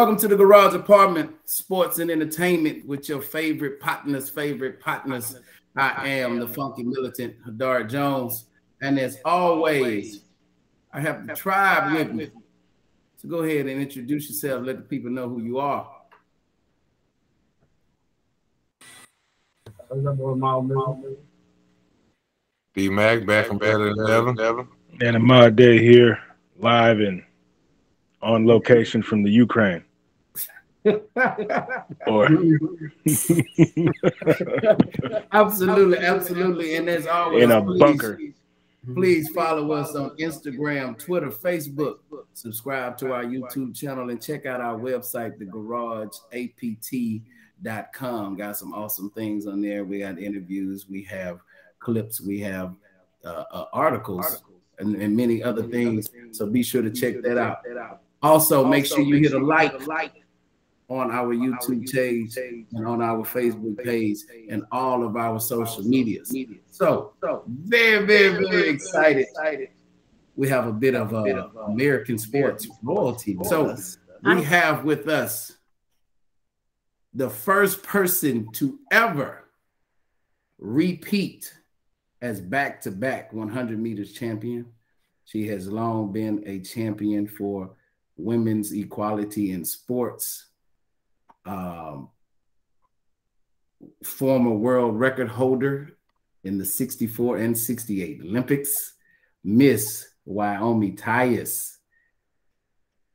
Welcome to the Garage Apartment, sports and entertainment with your favorite partners, favorite partners. I am the funky militant Hadar Jones, and as always, I have the tribe with me. So go ahead and introduce yourself. Let the people know who you are. B Mac back from Better Than Ever. And Ahmad Day here, live and on location from the Ukraine. Or absolutely, absolutely. And as always, in a please, bunker. Please follow us on Instagram, Twitter, Facebook. Subscribe to our YouTube channel and check out our website, thegarageapt.com. Got some awesome things on there. We got interviews, we have clips, we have uh, uh, articles, and, and, many other things. So be sure to check that out. Also, make sure you hit a like on our YouTube page and on our Facebook page and all of our social medias. So, very, very, very excited. We have a bit of uh, American sports royalty. So, we have with us the first person to ever repeat as back to back 100 meters champion. She has long been a champion for women's equality in sports um, former world record holder in the 64 and 68 Olympics, Miss Wyomia Tyus.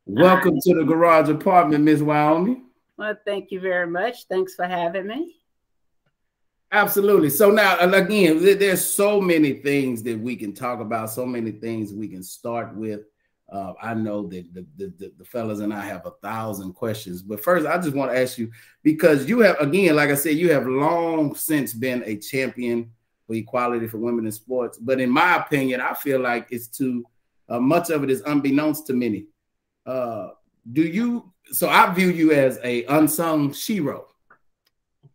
Welcome Hi. to the garage apartment, Miss Wyomia. Well, thank you very much. Thanks for having me. Absolutely. So now, again, there's so many things that we can talk about, so many things we can start with. Uh, I know that the, the, the, fellas and I have a thousand questions, but first, I just want to ask you because you have, again, like I said, you have long since been a champion for equality for women in sports. But in my opinion, I feel like it's too uh, much of it is unbeknownst to many. Uh, do you? So I view you as a unsung hero,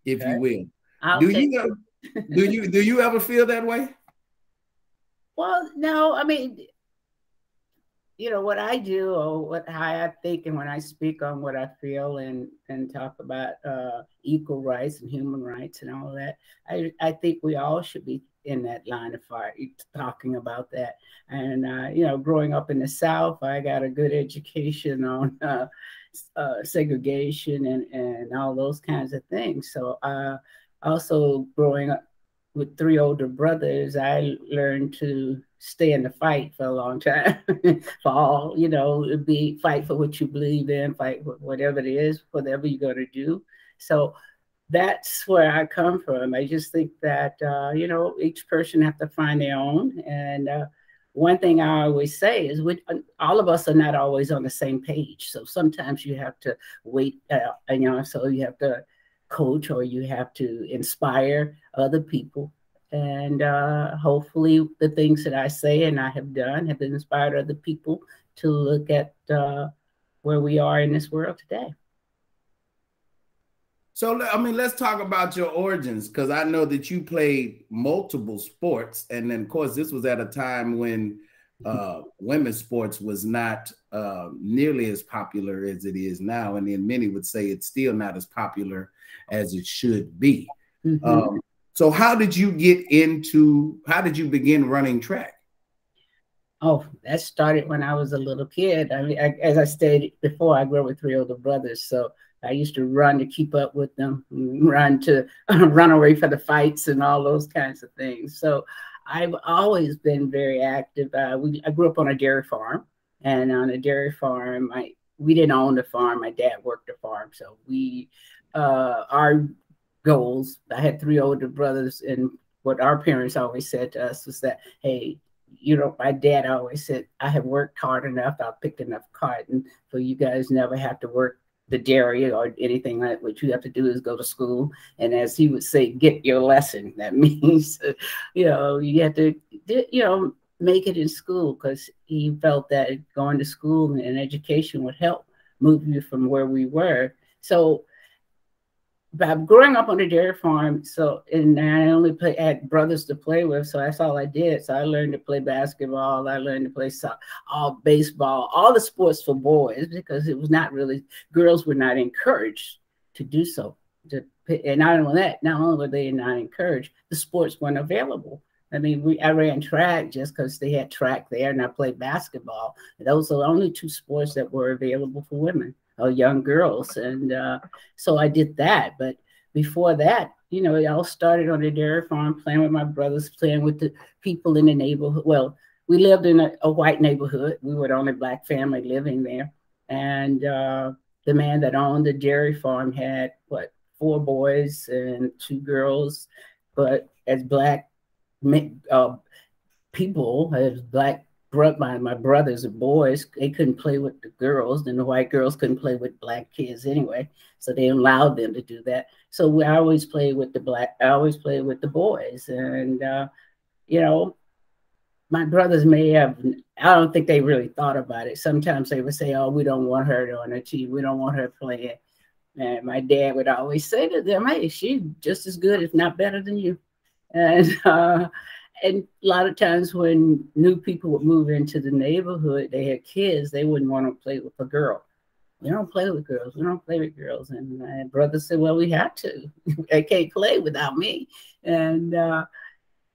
if okay. you will. I'll do you? Do you? Do you ever feel that way? Well, no. I mean, you know what I do or what how I think and when I speak on what I feel and and talk about uh, equal rights and human rights and all that, I I think we all should be in that line of fire talking about that. And uh, you know, growing up in the South, I got a good education on uh, uh, segregation and and all those kinds of things. So uh, also growing up with three older brothers, I learned to stay in the fight for a long time. for all, you know, be fight for what you believe in, fight whatever it is, whatever you're going to do. So that's where I come from. I just think that uh, you know each person have to find their own. And uh, one thing I always say is, we all of us are not always on the same page. So sometimes you have to wait, uh, you know. So you have to coach or you have to inspire other people and uh, hopefully, the things that I say and I have done have inspired other people to look at uh, where we are in this world today. So, I mean, let's talk about your origins because I know that you played multiple sports. And then, of course, this was at a time when uh, women's sports was not uh, nearly as popular as it is now. And then many would say it's still not as popular as it should be. Mm-hmm. Um, so how did you get into how did you begin running track? Oh, that started when I was a little kid. I mean, I, as I stated before, I grew up with three older brothers, so I used to run to keep up with them, run to run away for the fights and all those kinds of things. So I've always been very active. Uh, we, I grew up on a dairy farm, and on a dairy farm, I we didn't own the farm. My dad worked the farm, so we uh, our goals. I had three older brothers, and what our parents always said to us was that, hey, you know, my dad always said, I have worked hard enough, I've picked enough cotton for you guys never have to work the dairy or anything like what you have to do is go to school. And as he would say, get your lesson. That means, you know, you have to, you know, make it in school because he felt that going to school and education would help move you from where we were. So but growing up on a dairy farm, so and I only play had brothers to play with, so that's all I did. So I learned to play basketball, I learned to play all baseball, all the sports for boys because it was not really girls were not encouraged to do so. To, and not only that, not only were they not encouraged, the sports weren't available. I mean, we I ran track just because they had track there, and I played basketball. Those are the only two sports that were available for women young girls, and uh, so I did that. But before that, you know, it all started on the dairy farm, playing with my brothers, playing with the people in the neighborhood. Well, we lived in a, a white neighborhood. We were the only black family living there, and uh, the man that owned the dairy farm had what four boys and two girls, but as black uh, people, as black my, my brothers and boys, they couldn't play with the girls, and the white girls couldn't play with black kids anyway. So they allowed them to do that. So we I always played with the black, I always played with the boys. And, uh, you know, my brothers may have, I don't think they really thought about it. Sometimes they would say, oh, we don't want her on the team. We don't want her playing. And my dad would always say to them, hey, she's just as good, if not better than you. And, uh, and a lot of times when new people would move into the neighborhood, they had kids, they wouldn't want to play with a girl. We don't play with girls. We don't play with girls. And my brother said, Well, we have to. they can't play without me. And uh,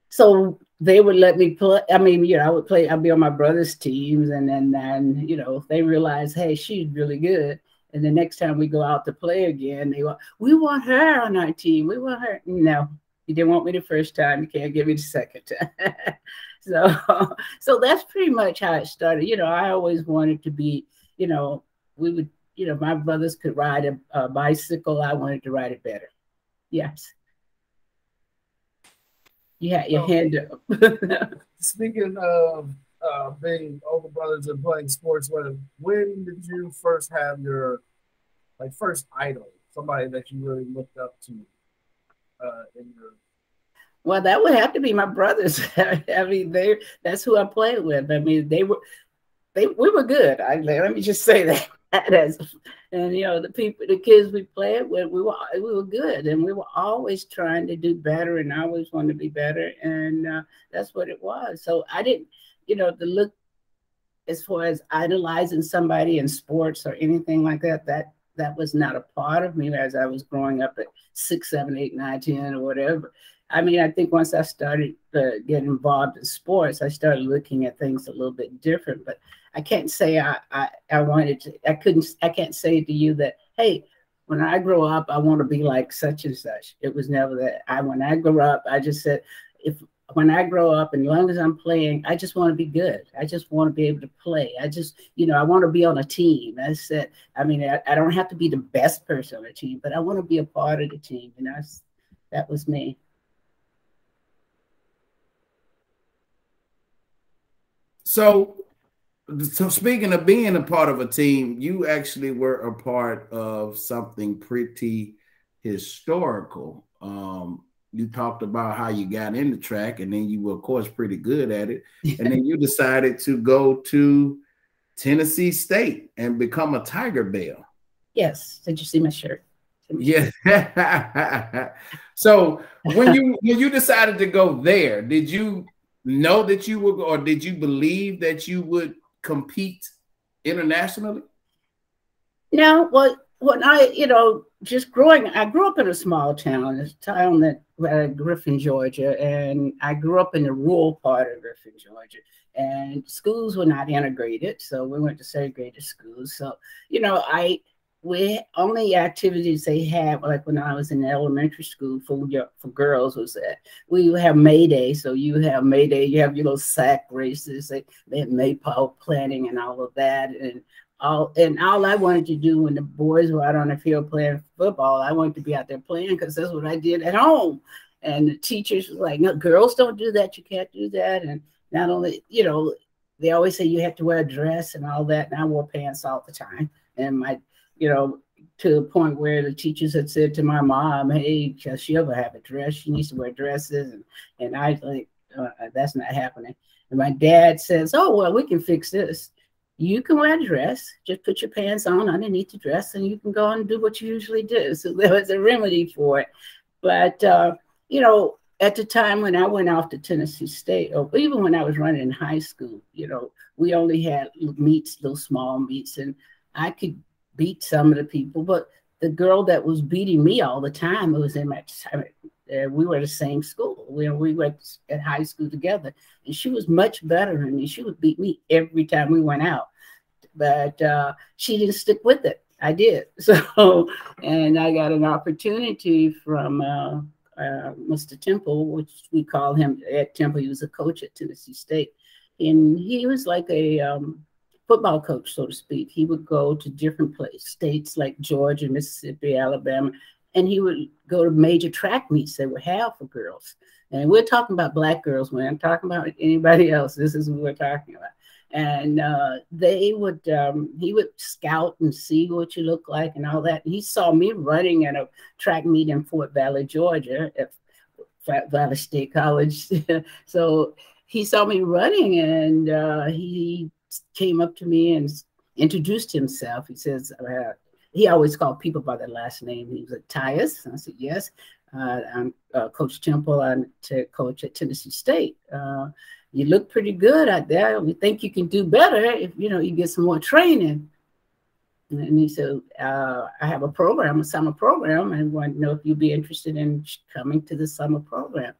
so they would let me play. I mean, you know, I would play, I'd be on my brother's teams. And then, then you know, they realized, Hey, she's really good. And the next time we go out to play again, they want, We want her on our team. We want her. No, you didn't want me the first time. You can't give me the second time. so, so that's pretty much how it started. You know, I always wanted to be, you know, we would, you know, my brothers could ride a, a bicycle. I wanted to ride it better. Yes. You had your oh. hand up. Speaking of uh, being older brothers and playing sports, when when did you first have your like first idol, somebody that you really looked up to? Uh, in your well, that would have to be my brothers. I mean, they that's who I played with. I mean, they were they we were good. I let me just say that. As, and you know, the people, the kids we played with, we were we were good, and we were always trying to do better, and I always wanted to be better, and uh, that's what it was. So I didn't, you know, the look as far as idolizing somebody in sports or anything like that. That that was not a part of me as I was growing up at six, seven, eight, nine, ten, or whatever. I mean, I think once I started uh, getting involved in sports, I started looking at things a little bit different. But I can't say I, I, I wanted to, I couldn't, I can't say to you that, hey, when I grow up, I want to be like such and such. It was never that. I, when I grew up, I just said, if when I grow up, and as long as I'm playing, I just want to be good. I just want to be able to play. I just, you know, I want to be on a team. I said, I mean, I, I don't have to be the best person on the team, but I want to be a part of the team. And that's that was me. So, so speaking of being a part of a team, you actually were a part of something pretty historical. Um, you talked about how you got into track and then you were of course pretty good at it. And then you decided to go to tennessee state and become a tiger belle yes. Did you see my shirt? Yeah. So when you when you decided to go there did you know that you would or did you believe that you would compete internationally? No well when I, you know, just growing, I grew up in a small town, a town that uh, Griffin, Georgia, and I grew up in the rural part of Griffin, Georgia. And schools were not integrated, so we went to segregated schools. So, you know, I we only activities they had, like when I was in elementary school for for girls, was that we have May Day. So you have May Day, you have your little sack races, they, they have maypole planting and all of that, and all and all I wanted to do when the boys were out on the field playing football, I wanted to be out there playing because that's what I did at home. And the teachers was like, no, girls don't do that. You can't do that. And not only, you know, they always say you have to wear a dress and all that. And I wore pants all the time. And my, you know, to the point where the teachers had said to my mom, hey, does she ever have a dress? She needs to wear dresses. And, and I like, uh, that's not happening. And my dad says, oh, well, we can fix this you can wear a dress, just put your pants on underneath the dress, and you can go and do what you usually do. So there was a remedy for it. But, uh, you know, at the time when I went off to Tennessee State, or even when I was running in high school, you know, we only had meets, little small meets, and I could beat some of the people. But the girl that was beating me all the time, it was in my, uh, we were at the same school. We, we went at high school together, and she was much better than me. She would beat me every time we went out, but uh, she didn't stick with it. I did. So, and I got an opportunity from uh, uh, Mr. Temple, which we call him Ed Temple. He was a coach at Tennessee State, and he was like a um, football coach, so to speak. He would go to different states like Georgia, Mississippi, Alabama, and he would go to major track meets that would have for girls. And we're talking about black girls. We're not talking about anybody else. This is what we're talking about. And uh, they would, um, he would scout and see what you look like and all that. He saw me running at a track meet in Fort Valley, Georgia, at Fort Valley State College. so he saw me running and uh, he came up to me and introduced himself. He says, uh, he always called people by their last name. He was like, Tyus. I said, yes. Uh, I'm uh, Coach Temple. I'm to coach at Tennessee State. Uh, you look pretty good out there. We think you can do better if you know you get some more training. And he said, uh, I have a program, a summer program, and want to know if you'd be interested in coming to the summer program.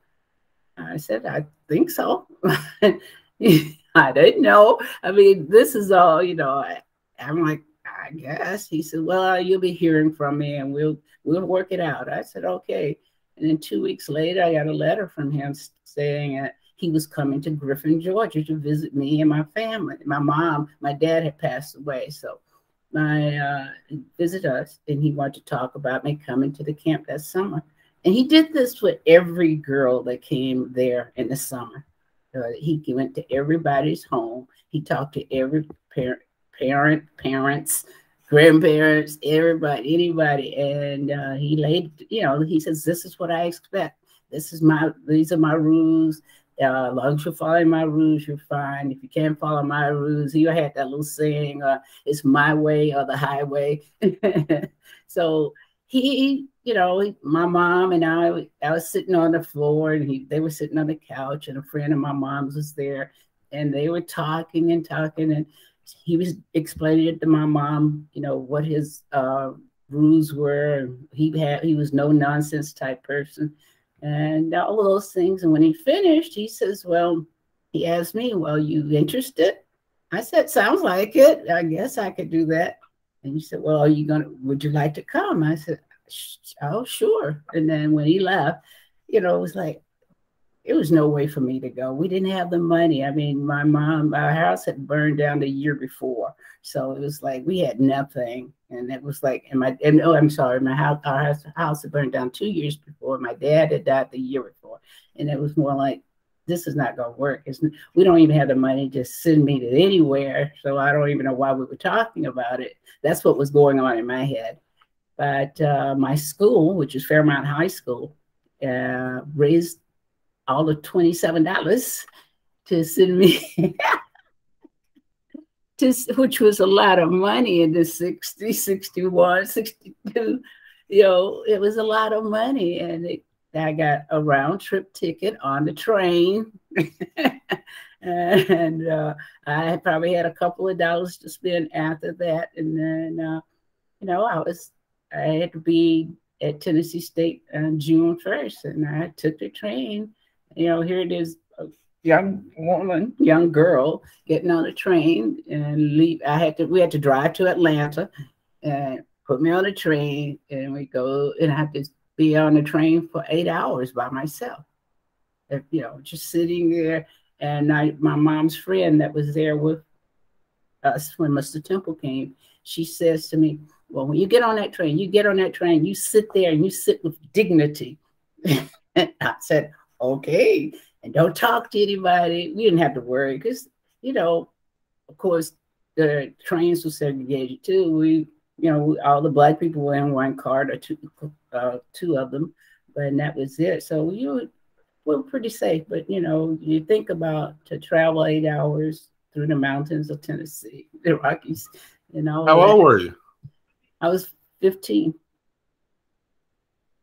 I said, I think so. I didn't know. I mean, this is all, you know, I, I'm like, I guess. He said, Well, you'll be hearing from me and we'll we'll work it out. I said, Okay. And then two weeks later, I got a letter from him saying that he was coming to Griffin, Georgia to visit me and my family. My mom, my dad had passed away. So my uh, visit us and he wanted to talk about me coming to the camp that summer. And he did this with every girl that came there in the summer. Uh, he went to everybody's home. He talked to every parent, parent, parents, grandparents, everybody, anybody. And uh, he laid, you know, he says, this is what I expect. This is my, these are my rules. Uh, as long as you follow my rules, you're fine. If you can't follow my rules, he had that little saying, uh, it's my way or the highway. so he, you know, my mom and I, I was sitting on the floor and he, they were sitting on the couch and a friend of my mom's was there and they were talking and talking and he was explaining it to my mom, you know, what his uh, rules were. He had he was no nonsense type person, and all of those things. And when he finished, he says, "Well," he asked me, "Well, you interested?" I said, "Sounds like it. I guess I could do that." And he said, "Well, are you gonna? Would you like to come?" I said, "Oh, sure." And then when he left, you know, it was like, it was no way for me to go. We didn't have the money. I mean, my mom, our house had burned down the year before. So it was like we had nothing. And it was like, and my, and, oh, I'm sorry, my house, our house, house had burned down two years before. My dad had died the year before. And it was more like, this is not going to work. It's, we don't even have the money to send me to anywhere. So I don't even know why we were talking about it. That's what was going on in my head. But uh, my school, which is Fairmount High School, uh, raised all of $27 to send me, to, which was a lot of money in the 60, 61, 62. You know, it was a lot of money. And it, I got a round trip ticket on the train. and uh, I probably had a couple of dollars to spend after that. And then, uh, you know, I was, I had to be at Tennessee State on June 1st, and I took the train you know, here it is, a young woman, young girl getting on a train and leave. I had to, we had to drive to Atlanta and put me on a train and we go and I to be on the train for eight hours by myself. If, you know, just sitting there. And I, my mom's friend that was there with us when Mr. Temple came, she says to me, well, when you get on that train, you get on that train, you sit there and you sit with dignity. and I said, okay, and don't talk to anybody. We didn't have to worry because, you know, of course, the trains were segregated too. We, you know, all the black people were in one car, or two, uh, two of them, but that was it. So you were pretty safe. But you know, you think about to travel eight hours through the mountains of Tennessee, the Rockies. You know. How old were you? I was 15.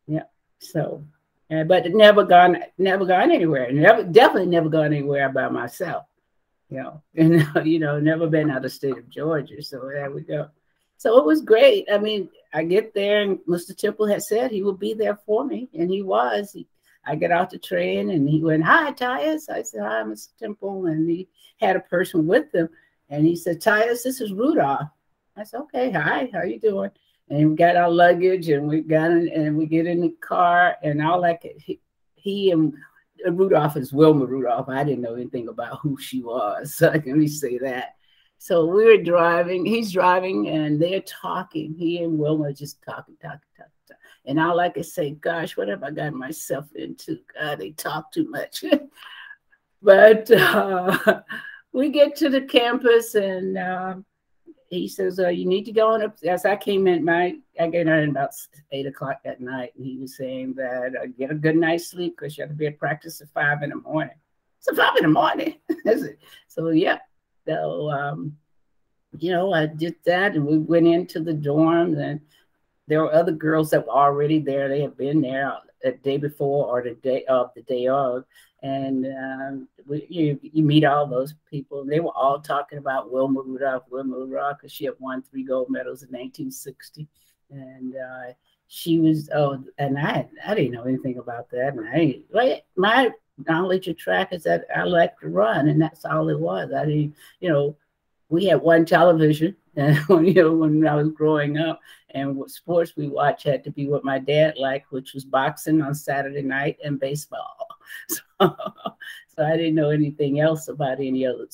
Yeah. So, uh, but never gone, never gone anywhere. Never, definitely never gone anywhere by myself. You know, and you know, never been out of state of Georgia. So there we go. So it was great. I mean, I get there, and Mr. Temple had said he would be there for me, and he was. He, I get off the train, and he went, "Hi, Tyus." I said, "Hi, Mr. Temple," and he had a person with him, and he said, "Tyus, this is Rudolph." I said, "Okay, hi, how you doing?" And we got our luggage, and we got in, and we get in the car, and all like he, he and Rudolph is Wilma Rudolph. I didn't know anything about who she was, so let me say that. So we were driving, he's driving, and they're talking. He and Wilma are just talking, talking, talking, talking. And all I could say, gosh, what have I got myself into? God, they talk too much. but uh, we get to the campus, and uh, he says, uh, "You need to go on up." As I came in, my I got in about eight o'clock that night, and he was saying that uh, get a good night's sleep because you have to be at practice at five in the morning. So five in the morning. so yeah, so, um, you know, I did that and we went into the dorms and there were other girls that were already there. They had been there the day before or the day of the day of. And um, we, you, you meet all those people. And they were all talking about Wilma Rudolph, Wilma Rudolph, because she had won three gold medals in 1960. And uh, she was, oh, and I, I didn't know anything about that. And I, like, my knowledge of track is that I like to run, and that's all it was. I didn't, you know, we had one television, and you know, when I was growing up, and what sports we watched had to be what my dad liked, which was boxing on Saturday night and baseball. So, so I didn't know anything else about any other.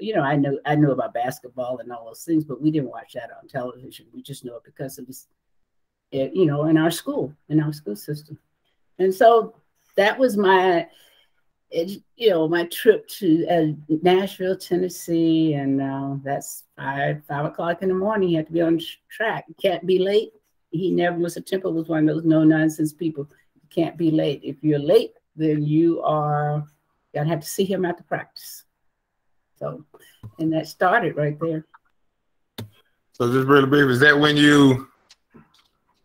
You know, I know I knew about basketball and all those things, but we didn't watch that on television. We just know it because it was, it, you know, in our school, in our school system, and so that was my it, you know, my trip to uh, Nashville, Tennessee, and uh, that's five five o'clock in the morning. You have to be on track. You can't be late. He never was a Temple was one of those no nonsense people. You can't be late. If you're late, then you are gonna have to see him after practice. So, and that started right there. So just really brief, is that when you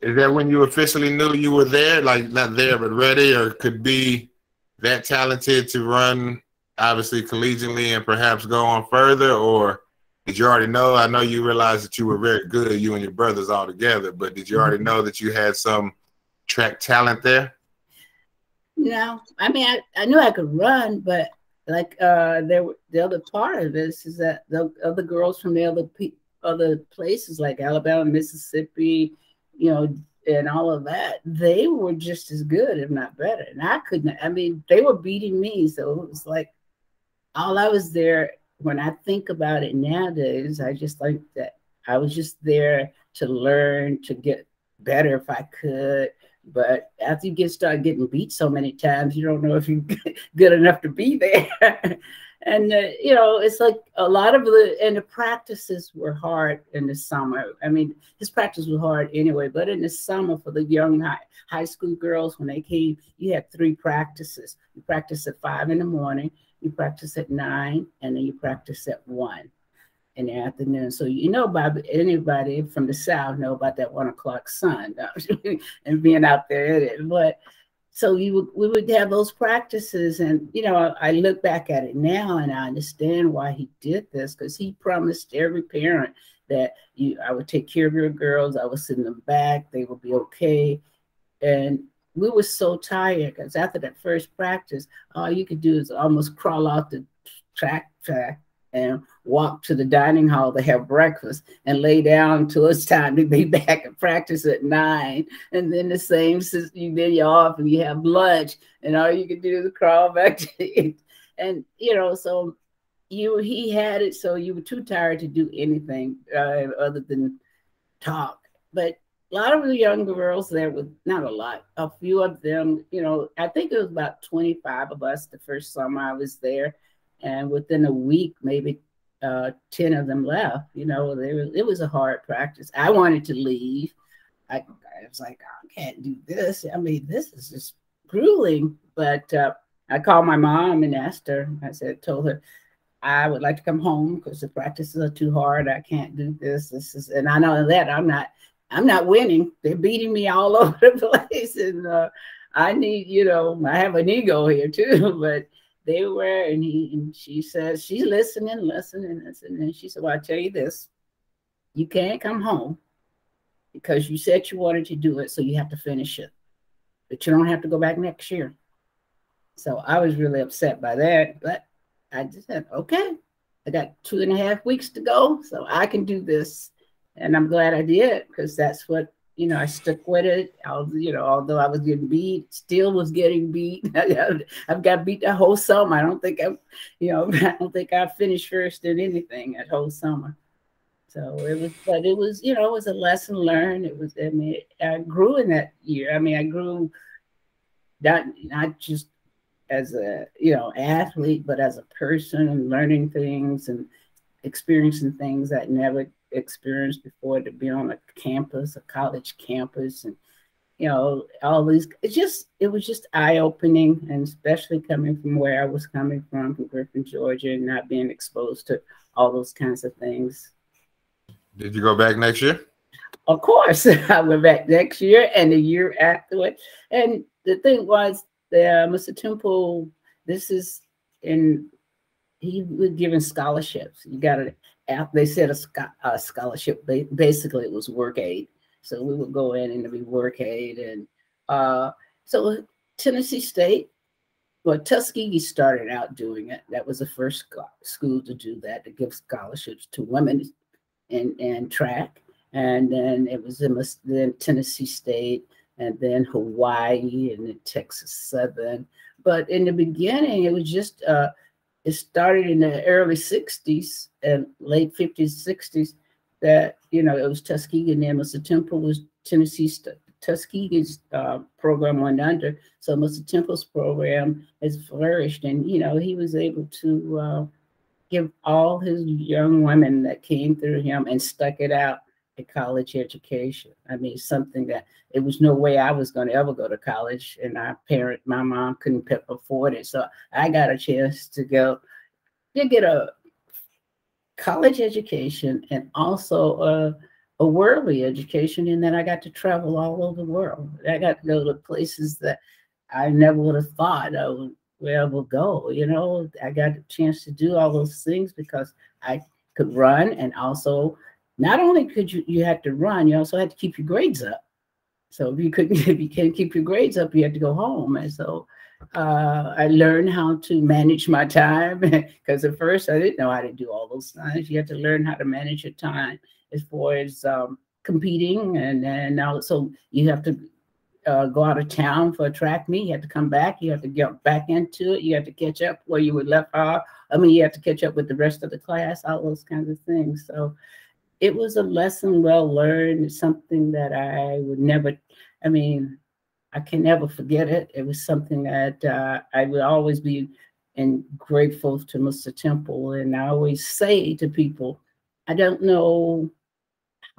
is that when you officially knew you were there? Like not there, but ready, or could be that talented to run obviously collegiately and perhaps go on further or did you already know i know you realized that you were very good you and your brothers all together but did you already mm-hmm. know that you had some track talent there no i mean i, I knew i could run but like uh there the other part of this is that the other girls from the other pe- other places like alabama mississippi you know and all of that, they were just as good, if not better. And I couldn't, I mean, they were beating me. So it was like all I was there. When I think about it nowadays, I just like that I was just there to learn, to get better if I could. But after you get started getting beat so many times, you don't know if you're good enough to be there. and uh, you know it's like a lot of the and the practices were hard in the summer. I mean his practice was hard anyway but in the summer for the young high, high school girls when they came you had three practices. You practice at five in the morning you practice at nine and then you practice at one in the afternoon. So you know about anybody from the south know about that one o'clock sun. And being out there but so we would we would have those practices and you know I, look back at it now and i understand why he did this because he promised every parent that you i would take care of your girls i would send them back they would be okay. And we were so tired because after that first practice all you could do is almost crawl out the track track and walk to the dining hall to have breakfast and lay down till it's time to be back and practice at nine. And then the same you then you're off and you have lunch and all you can do is crawl back to it. And you know, so you he had it so you were too tired to do anything uh, other than talk. But a lot of the young girls there was not a lot, a few of them, you know, I think it was about 25 of us the first summer I was there and within a week, maybe uh, 10 of them left. You know, it was a hard practice. I wanted to leave. I, I was like, I can't do this. I mean, this is just grueling. But uh, I called my mom and asked her, I said, told her, I would like to come home because the practices are too hard. I can't do this. This is, and I know that I'm not, I'm not winning. They're beating me all over the place, and uh, I need, you know, I have an ego here too. But they were, and he, and she says she's listening, listening, listening. And she said, "Well, I tell you this, you can't come home because you said you wanted to do it, so you have to finish it, but you don't have to go back next year." So I was really upset by that, but I just said, okay, I got two and a half weeks to go, so I can do this. And I'm glad I did because that's what, you know, I stuck with it. I was, you know, although I was getting beat, still was getting beat. I've got beat the whole summer. I don't think I, you know, I don't think I finished first in anything that whole summer. So it was, but it was, you know, it was a lesson learned. It was, I mean, I grew in that year. I mean, I grew not not just as a you know athlete, but as a person and learning things and experiencing things that never experienced before to be on a campus, a college campus, and you know all these. It just it was just eye opening, and especially coming from where I was coming from, from Griffin, Georgia, and not being exposed to all those kinds of things. Did you go back next year? Of course, I went back next year and the year afterward. And the thing was, the uh, Mr. Temple, this is in he was giving scholarships. You got it. They said a, a scholarship. Basically, it was work aid. So we would go in and be work aid, and uh, so Tennessee State. Well, Tuskegee started out doing it. That was the first school to do that to give scholarships to women in, in track, and then it was in then Tennessee State, and then Hawaii and then Texas Southern. But in the beginning, it was just, uh, it started in the early 60s and late 50s, 60s that, you know, it was Tuskegee and then Mr. Temple was Tennessee, Tuskegee's uh, program went under. So Mr. Temple's program has flourished and, you know, he was able to uh, give all his young women that came through him and stuck it out a college education. I mean, something that it was no way I was going to ever go to college, and my parent, my mom couldn't afford it, so I got a chance to go to get a college education and also a, a worldly education, and then I got to travel all over the world. I got to go to places that I never would have thought I would where I would go. You know, I got a chance to do all those things because I could run and also not only could you you had to run, you also had to keep your grades up. So if you couldn't if you can't keep your grades up, you had to go home. And so uh, I learned how to manage my time because at first I didn't know how to do all those things. You have to learn how to manage your time as far as um, competing, and then also you have to uh, go out of town for a track meet. You have to come back. You have to get back into it. You have to catch up where you were left off. I mean, you have to catch up with the rest of the class. All those kinds of things. So it was a lesson well learned, something that I would never, I mean, I can never forget it. It was something that uh, I would always be and grateful to Mr. Temple. And I always say to people, I don't know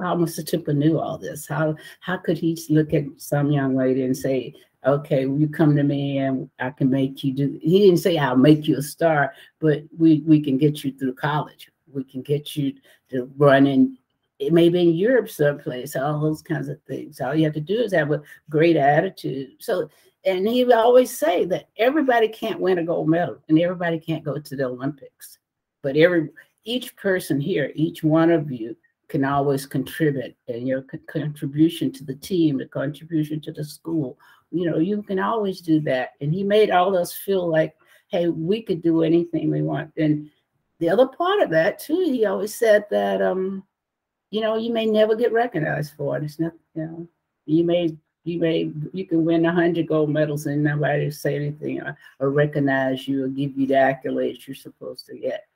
how Mr. Temple knew all this. How how could he look at some young lady and say, okay, you come to me and I can make you do he didn't say I'll make you a star, but we we can get you through college we can get you to run in it maybe in Europe someplace, all those kinds of things. All you have to do is have a great attitude. So, and he would always say that everybody can't win a gold medal and everybody can't go to the Olympics, but every each person here, each one of you can always contribute and your contribution to the team, the contribution to the school, you know, you can always do that. And he made all us feel like, hey, we could do anything we want. And the other part of that too, he always said that um, you know, you may never get recognized for it. It's not, you know, you may you may you can win a hundred gold medals and nobody say anything or, or recognize you or give you the accolades you're supposed to get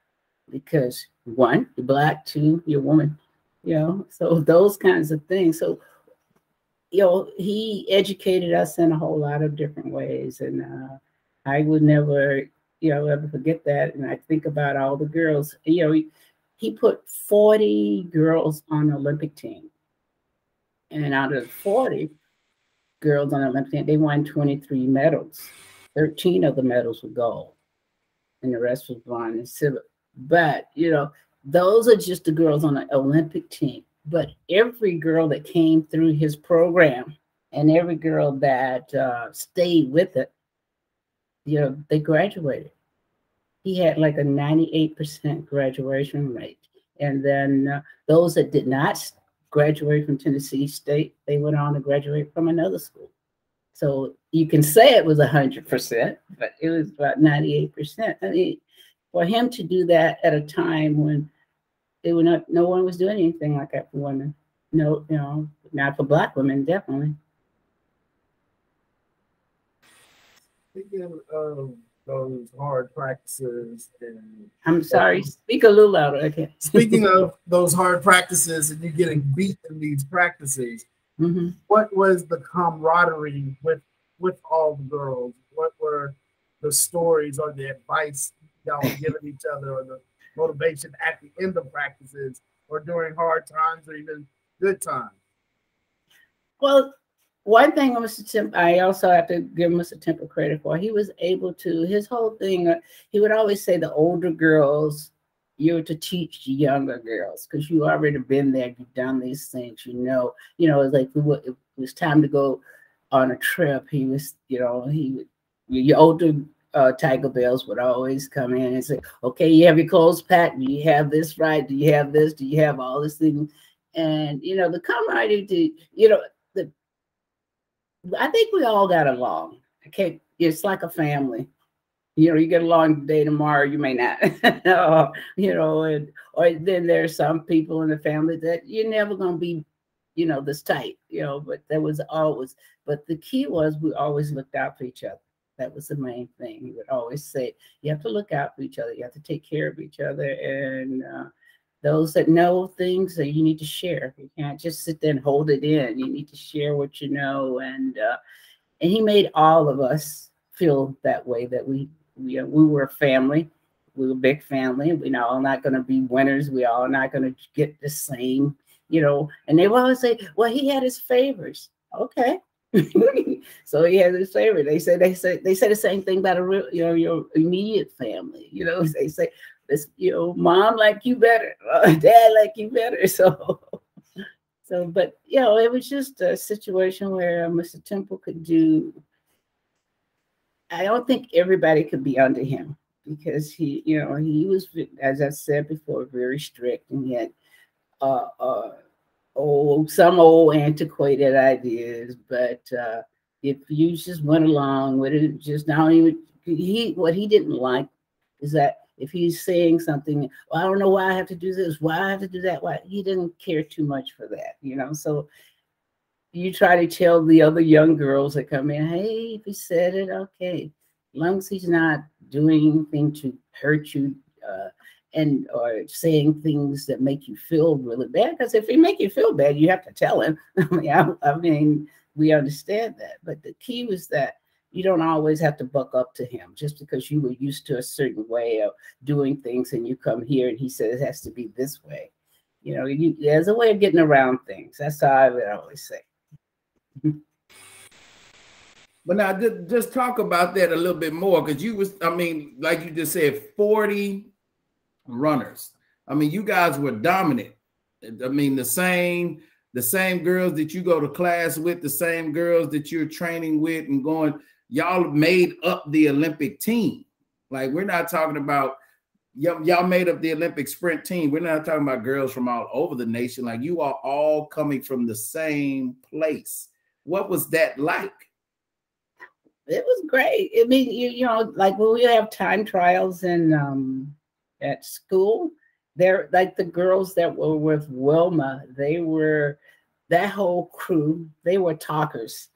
because one, you're black, two, you're a woman, you know, so those kinds of things. So you know, he educated us in a whole lot of different ways. And uh, I would never you know, ever forget that. And I think about all the girls, you know, he, he put 40 girls on the Olympic team. And out of 40 girls on the Olympic team, they won 23 medals. 13 of the medals were gold, and the rest was bronze and silver. But you know, those are just the girls on the Olympic team. But every girl that came through his program and every girl that uh, stayed with it, you know, they graduated. He had like a 98% graduation rate. And then uh, those that did not graduate from Tennessee State, they went on to graduate from another school. So you can say it was 100%, but it was about 98%. I mean, for him to do that at a time when it were not, no one was doing anything like that for women. No, you know, not for black women, definitely. Speaking of those hard practices and I'm sorry, speak a little louder. Okay. speaking of those hard practices and you getting beat in these practices, hmm what was the camaraderie with with all the girls? What were the stories or the advice y'all were giving each other or the motivation at the end of practices or during hard times or even good times? Well, one thing Mr. Temp, I also have to give Mr. Temple credit for. He was able to, his whole thing, uh, he would always say the older girls, you're to teach the younger girls because you already been there, you've done these things, you know. You know, it's like we were, it was time to go on a trip. He was, you know, he would, your older uh, Tiger Belles would always come in and say, okay, you have your clothes packed. Do you have this right? Do you have this? Do you have all this thing? And, you know, the camaraderie to, you know, I think we all got along. I can't, it's like a family. You know, you get along today, tomorrow, you may not. Uh, you know, and or then there's some people in the family that you're never gonna be, you know, this tight, you know, but there was always, but the key was we always looked out for each other. That was the main thing. He would always say, you have to look out for each other, you have to take care of each other. And uh, those that know things that you need to share. You can't just sit there and hold it in. You need to share what you know. And uh, and he made all of us feel that way that we we, we were a family. We were a big family. We're all not going to be winners. We all not going to get the same, you know. And they would always say, "Well, he had his favors." Okay, so he has his favorite. They say they say they say the same thing about a real, you know, your immediate family. You know, they say this, you know, mom like you better, uh, dad like you better. So, so, but you know, it was just a situation where Mr. Temple could do. I don't think everybody could be under him because he, you know, he was, as I said before, very strict, and had uh, uh, old, some old antiquated ideas. But uh, if you just went along with it, just not even he, what he didn't like is that if he's saying something, well, I don't know why I have to do this, why I have to do that, why he didn't care too much for that, you know. So you try to tell the other young girls that come in, hey, if he said it, okay, as long as he's not doing anything to hurt you uh, and or saying things that make you feel really bad. Because if he make you feel bad, you have to tell him. I mean, I, I mean, we understand that, but the key was that you don't always have to buck up to him just because you were used to a certain way of doing things and you come here and he says it has to be this way you know you, there's a way of getting around things that's how i would always say But now just, just talk about that a little bit more because you was, I mean, like you just said, 40 runners. I mean, you guys were dominant. I mean, the same, the same girls that you go to class with, the same girls that you're training with and going, y'all made up the Olympic team. Like we're not talking about y'all, made up the Olympic sprint team. We're not talking about girls from all over the nation. Like you are all coming from the same place. What was that like? it was great i mean you, you know like when we have time trials in um at school they're like the girls that were with wilma they were that whole crew they were talkers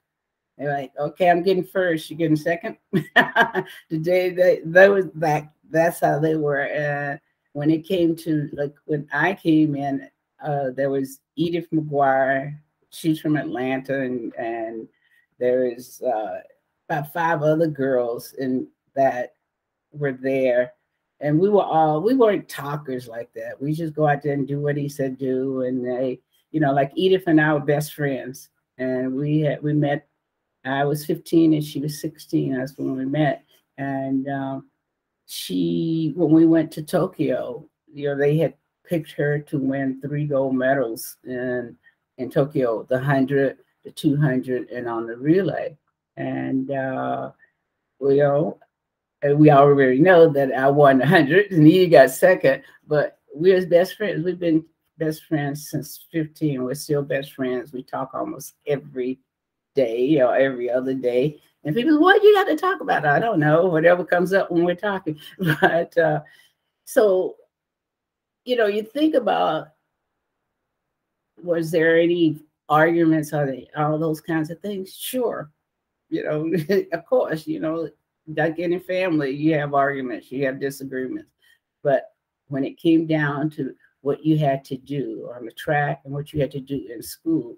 they're like okay i'm getting first. You're getting second? Today they that was that that's how they were uh when it came to like when i came in uh there was edith mcguire. She's from atlanta and and there is uh about five other girls and that were there. And we were all we weren't talkers like that. We just go out there and do what he said do and they you know like edith and i were best friends. And we had we met i was 15 and she was 16 that's when we met and um, she, when we went to Tokyo, you know, they had picked her to win three gold medals in in Tokyo, the 100, the 200, and on the relay. And, uh, you know, and we already know that I won the 100 and he got second, but we're as best friends. We've been best friends since 15. We're still best friends. We talk almost every day or every other day. And people, what you got to talk about? I don't know. Whatever comes up when we're talking. But uh, so, you know, you think about was there any arguments or all those kinds of things? Sure. You know, of course, you know, like any family, you have arguments, you have disagreements. But when it came down to what you had to do on the track and what you had to do in school,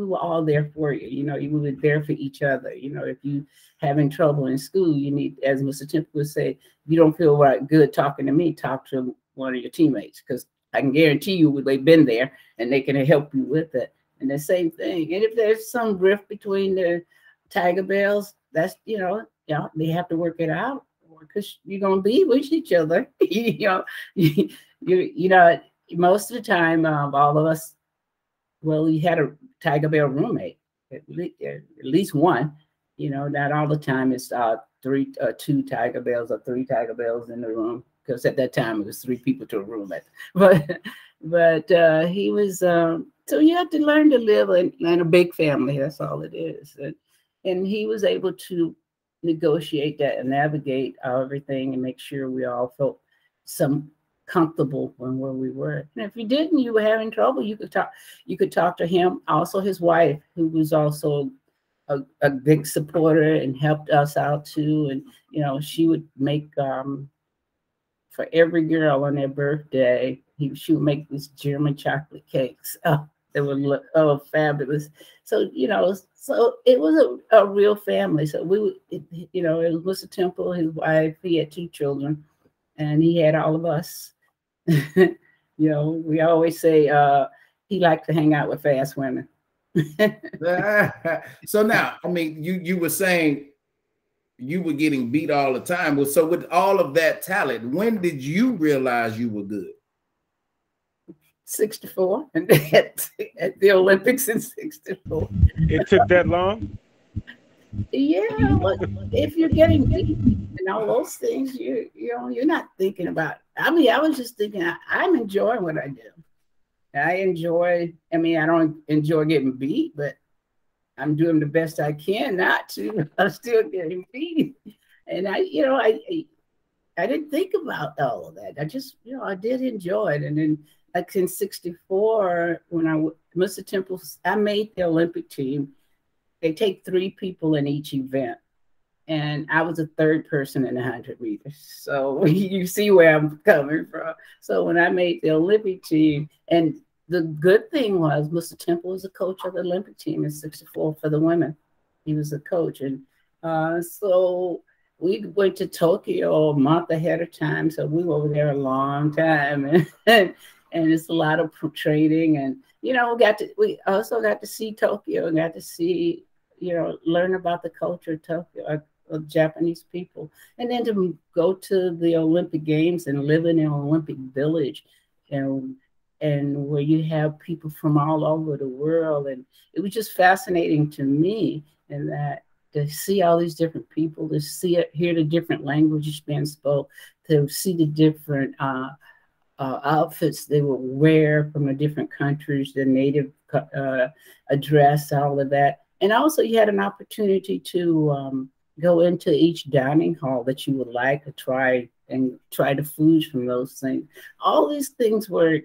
we, we were all there for you. You know, we were there for each other. You know, if you having trouble in school, you need, as Mr. Temple would say, you don't feel right good talking to me, talk to one of your teammates because I can guarantee you they've been there and they can help you with it. And the same thing. And if there's some rift between the Tiger Belles, that's you know, you know, they have to work it out because you're gonna be with each other. you know, you, you know, most of the time, um, all of us, well, we had a Tiger Belle roommate, at least, at least one. You know, not all the time. It's uh, three, uh, two Tiger Belles or three Tiger Belles in the room because at that time it was three people to a room. But but uh, he was um, so you have to learn to live in, in, a big family. That's all it is. And, and he was able to negotiate that and navigate everything and make sure we all felt some comfortable when where we were. And if you didn't, you were having trouble, you could talk, you could talk to him. Also his wife, who was also a, a big supporter and helped us out too. And you know, she would make um for every girl on their birthday, he she would make these German chocolate cakes. Oh, they were oh fabulous. So you know, so it was a, a real family. So we, it, you know, it was Mr. Temple, his wife. He had two children, and he had all of us. you know, we always say uh, he liked to hang out with fast women. so now, I mean, you you were saying you were getting beat all the time. Well, so with all of that talent, when did you realize you were good? 64 and at, at the Olympics in 64. It took that long? Yeah, if you're getting beat and all those things, you you know you're not thinking about. It. I mean, I was just thinking I, I'm enjoying what I do. I enjoy. I mean, I don't enjoy getting beat, but I'm doing the best I can not to. I'm still getting beat, and I, you know, I, I, I didn't think about all of that. I just, you know, I did enjoy it. And then, like in '64, when I Mr. Temple, I made the Olympic team. They take three people in each event, and I was the third person in the 100 meters. So you see where I'm coming from. So when I made the Olympic team, and the good thing was Mr. Temple was a coach of the Olympic team in 64 for the women. He was a coach. And uh, so we went to Tokyo a month ahead of time. So we were over there a long time. And, and it's a lot of training. And, you know, we got to, we also got to see Tokyo and got to see, you know, learn about the culture of Tokyo, of, of Japanese people. And then to go to the Olympic Games and live in an Olympic village and and where you have people from all over the world. And it was just fascinating to me in that to see all these different people, to see it, hear the different languages being spoke, to see the different uh, uh, outfits they would wear from the different countries, the native uh, address, all of that. And also, you had an opportunity to um, go into each dining hall that you would like to try and try the foods from those things. All these things were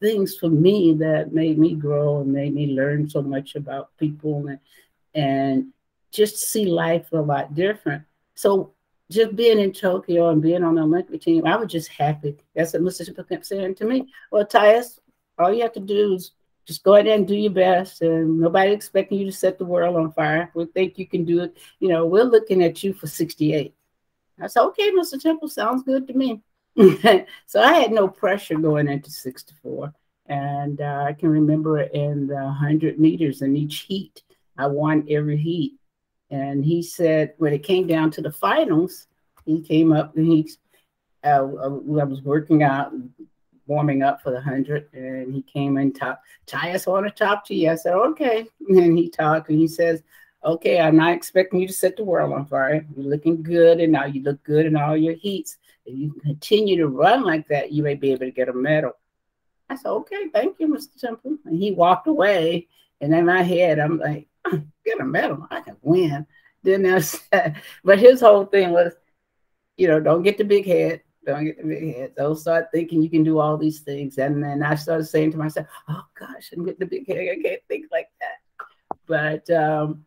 things for me that made me grow and made me learn so much about people and, and just see life a lot different. So just being in Tokyo and being on the Olympic team, I was just happy. That's what Mr. kept saying to me. Well, Tyus, all you have to do is just go ahead and do your best. And nobody expecting you to set the world on fire. We think you can do it. You know, we're looking at you for 68. I said, okay, Mr. Temple, sounds good to me. so I had no pressure going into 64. And uh, I can remember in the 100 meters in each heat, I won every heat. And he said, when it came down to the finals, he came up and he, uh, I was working out, warming up for the hundred, and he came and talked. I want to talk to you. I said, okay. And he talked, and he says, okay, I'm not expecting you to set the world on fire. You're looking good, and now you look good in all your heats. If you continue to run like that, you may be able to get a medal. I said, okay, thank you, Mr. Temple. And he walked away. And in my head, I'm like, get a medal. I can win. Then said, but his whole thing was, you know, don't get the big head. Don't get the big head. Don't start thinking you can do all these things. And then I started saying to myself, oh gosh, I'm getting the big head. I can't think like that. But, um,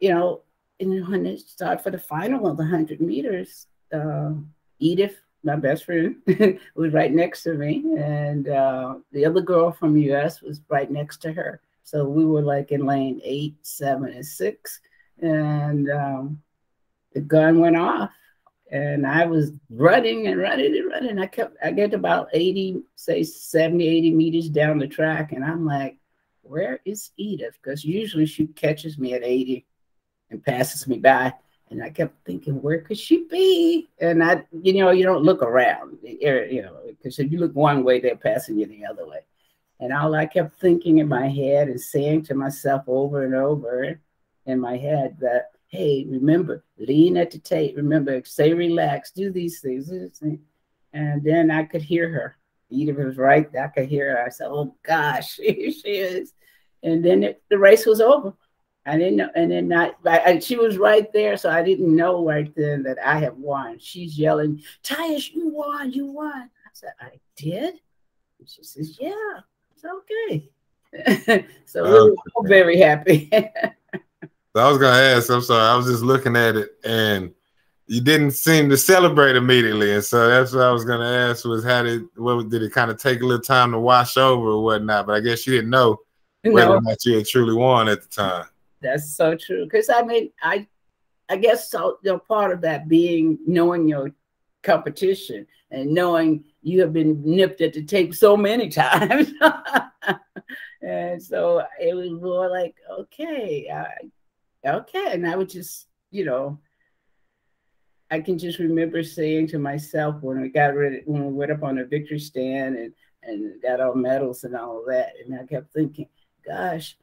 you know, and when it started for the final of the 100 meters, uh, Edith my best friend was right next to me, and uh, the other girl from US was right next to her. So we were like in lane eight, seven, and six, and um, the gun went off, and I was running and running and running. I kept, I get about 80, say 70, 80 meters down the track, and I'm like, where is Edith? Because usually she catches me at 80 and passes me by. And I kept thinking, where could she be? And I, you know, you don't look around, er, you know, because if you look one way, they're passing you the other way. And all I kept thinking in my head and saying to myself over and over in my head that, hey, remember, lean at the tape. Remember, say relax, do these things. And then I could hear her. Edith was right. I could hear her. I said, oh gosh, here she is. And then it, the race was over. I didn't know, and then I, I, she was right there, so I didn't know right then that I had won. She's yelling, "Tyus, you won! You won!" I said, "I did." And she says, "Yeah, it's okay." so we were oh, okay. very happy. so I was gonna ask. I'm sorry. I was just looking at it, and you didn't seem to celebrate immediately, and so that's what I was gonna ask. Was how did what did it kind of take a little time to wash over or whatnot? But I guess you didn't know whether or not you had truly won at the time. That's so true. Because I mean, I I guess so you know, part of that being knowing your competition and knowing you have been nipped at the tape so many times. and so it was more like, okay, uh, okay. And I would just, you know, I can just remember saying to myself when we got ready, when we went up on the victory stand and, and got our medals and all that. And I kept thinking, gosh,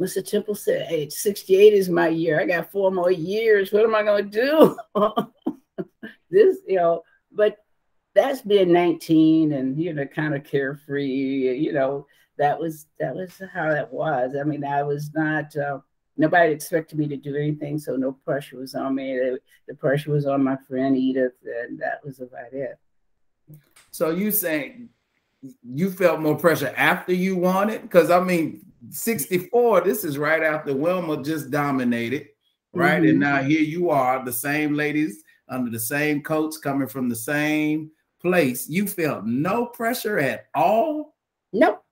Mr. Temple said, Hey, 68 is my year. I got four more years. What am I going to do? this, you know, but that's being 19 and, you know, kind of carefree. You know, that was, that was how that was. I mean, I was not, uh, nobody expected me to do anything. So no pressure was on me. The pressure was on my friend Edith, and that was about it. So you saying you felt more pressure after you won it? Because I mean, 64, this is right after Wilma just dominated, right? Mm-hmm. And now here you are, the same ladies under the same coach coming from the same place. You felt no pressure at all? Nope.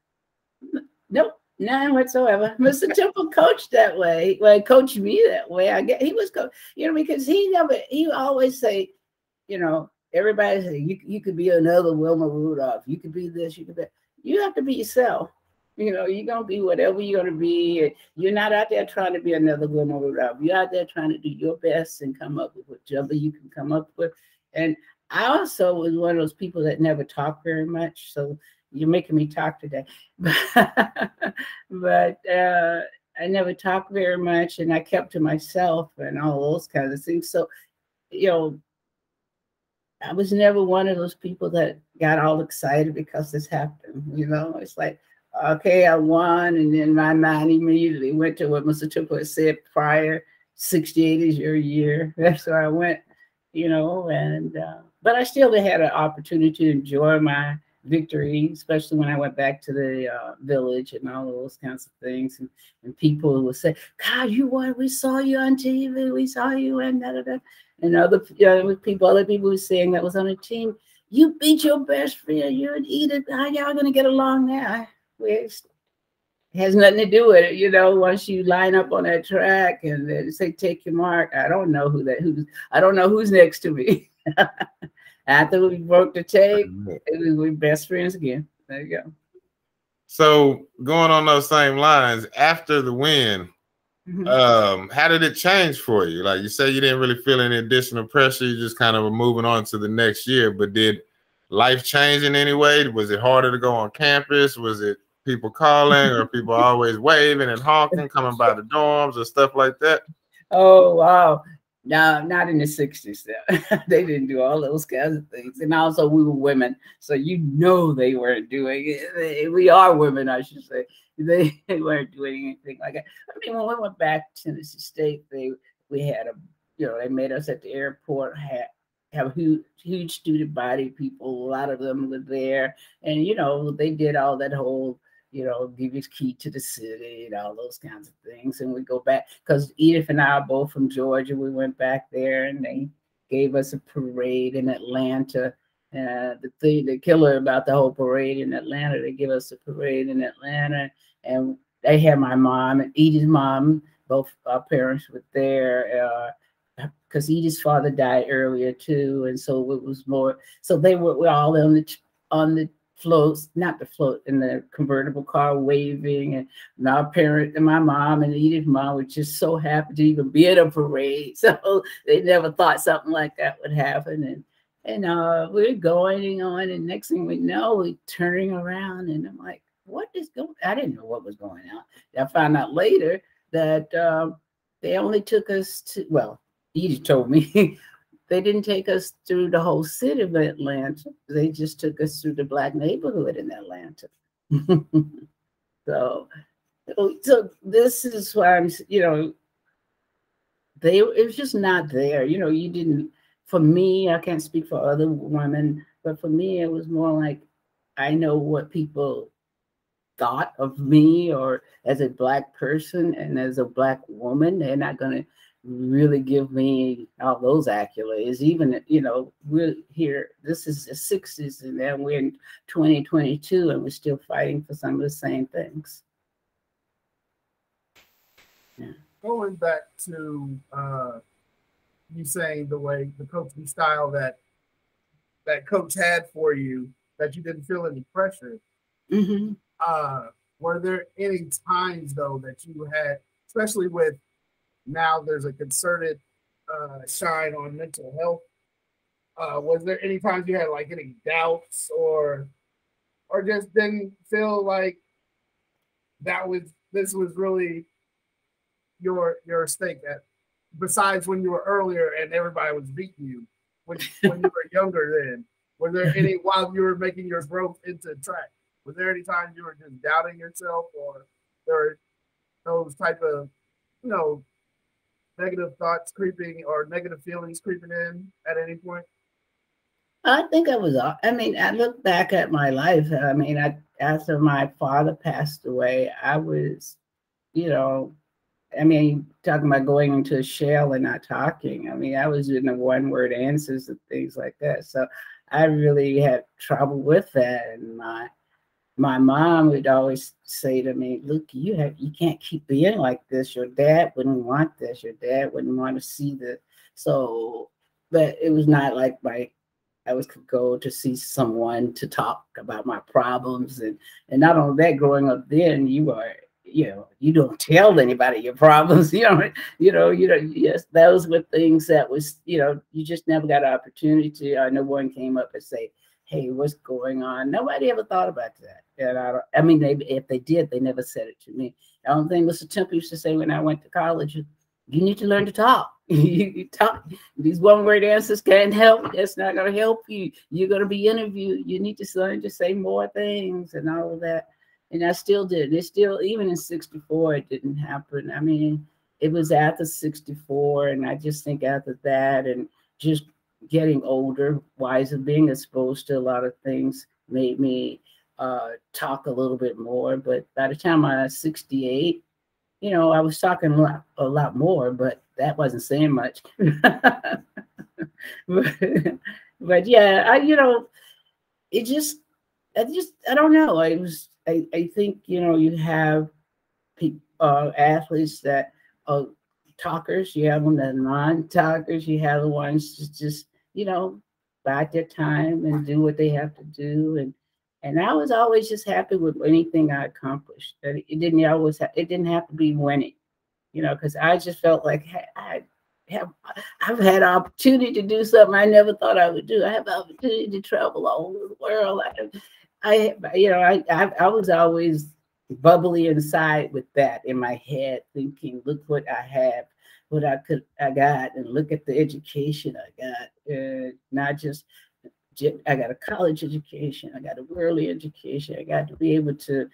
Nope. None whatsoever. Mr. Temple coached that way. Well, coached me that way. I get he was coach, you know, because he never he always say, you know, everybody say you, you could be another Wilma Rudolph. You could be this, you could be you have to be yourself. You know, you're gonna be whatever you're gonna be. You're not out there trying to be another Wilma Rudolph. You're out there trying to do your best and come up with whatever you can come up with. And I also was one of those people that never talk very much. So you're making me talk today. but uh, I never talked very much and I kept to myself and all those kinds of things. So, you know, I was never one of those people that got all excited because this happened. You know, it's like okay, I won. And then my mind immediately went to what Mr. Temple said prior 68 is your year. That's where I went, you know, and, uh, but I still had an opportunity to enjoy my victory, especially when I went back to the uh, village and all those kinds of things. And, and people would say, God, you won. We saw you on TV. We saw you and da da da. And other you know, people, other people were saying that was on a team. You beat your best friend. You and Edith. How y'all gonna get along now? It has nothing to do with it. You know, once you line up on that track and then say take your mark, I don't know who that who's I don't know who's next to me. After we broke the tape, we were best friends again. There you go. So going on those same lines, after the win, Mhm. um, how did it change for you? Like you say, you didn't really feel any additional pressure. You just kind of were moving on to the next year. But did life change in any way? Was it harder to go on campus? Was it people calling or people always waving and honking coming by the dorms or stuff like that? Oh wow. No, not in the 60s. they didn't do all those kinds of things. And also we were women. So you know they weren't doing it. We are women, I should say. They, weren't doing anything like that. I mean, when we went back to Tennessee State, they we had a you know, they made us at the airport have have huge huge student body, people, a lot of them were there. And you know, they did all that whole you know, give you key to the city and all those kinds of things. And we go back because Edith and I are both from Georgia. We went back there and they gave us a parade in Atlanta. Uh, the thing, the killer about the whole parade in Atlanta, they give us a parade in Atlanta, and they had my mom and Edith's mom. Both our parents were there because Edith's father died earlier too, and so it was more. So they were, were all on the on the floats, not the float in the convertible car waving and my parent and my mom and Edith's mom were just so happy to even be at a parade. So they never thought something like that would happen. And and uh we're going on and next thing we know, we're turning around and I'm like, what is going I didn't know what was going on. I found out later that um they only took us to well, Edith told me they didn't take us through the whole city of Atlanta. They just took us through the black neighborhood in Atlanta. so, so this is why I'm, you know, they it was just not there. You know, you didn't. For me, I can't speak for other women, but for me, it was more like I know what people thought of me or as a black person and as a black woman. They're not going to really give me all those accolades. Even you know, we're here. This is the '60s, and then we're in 2022, and we're still fighting for some of the same things. Yeah. Going back to uh, you saying the way the coaching style that that coach had for you, that you didn't feel any pressure. Mm-hmm. Uh, were there any times though that you had, especially with now there's a concerted uh, shine on mental health. Uh, was there any times you had like any doubts or or just didn't feel like that was this was really your your stake at besides when you were earlier and everybody was beating you when, when you were younger then were there any while you were making your growth into track was there any times you were just doubting yourself or there were those type of you know negative thoughts creeping or negative feelings creeping in at any point? I think I was. I mean, I look back at my life. I mean, I after my father passed away, I was, you know, I mean, talking about going into a shell and not talking. I mean, I was in the one word answers and things like that. So I really had trouble with that. And my my mom would always say to me, "Look, you have you can't keep being like this. Your dad wouldn't want this. Your dad wouldn't want to see this." So, but it was not like my I was could go to see someone to talk about my problems and and not only that, growing up then you are you know you don't tell anybody your problems you know you know you know yes those were things that was you know you just never got an opportunity to no one came up and say hey, what's going on? Nobody ever thought about that. And I, don't, I mean, they, if they did, they never said it to me. The only thing Mr. Temple used to say when I went to college, you need to learn to talk. you talk. These one word answers can't help. That's not going to help you. You're going to be interviewed. You need to learn to say more things and all of that. And I still did. It still, even in 64, it didn't happen. I mean, it was after 64. And I just think after that and just getting older, wise wiser, being exposed to a lot of things made me uh, talk a little bit more. But by the time I was 68, you know, I was talking a lot, a lot more, but that wasn't saying much. but, but, yeah, I, you know, it just, I just, I don't know. I was, I, I think, you know, you have uh, athletes that are talkers, you have them that are non-talkers, you have the ones that just, you know, bide their time and do what they have to do. And and I was always just happy with anything I accomplished. It didn't always ha- it didn't have to be winning. you know, because I just felt like I have I've had opportunity to do something I never thought I would do. I have opportunity to travel all over the world. I, I you know, I, I, I was always bubbly inside with that in my head, thinking, look what I have, what I could I got, and look at the education I got, and not just I got a college education, I got a worldly education, I got to be able to,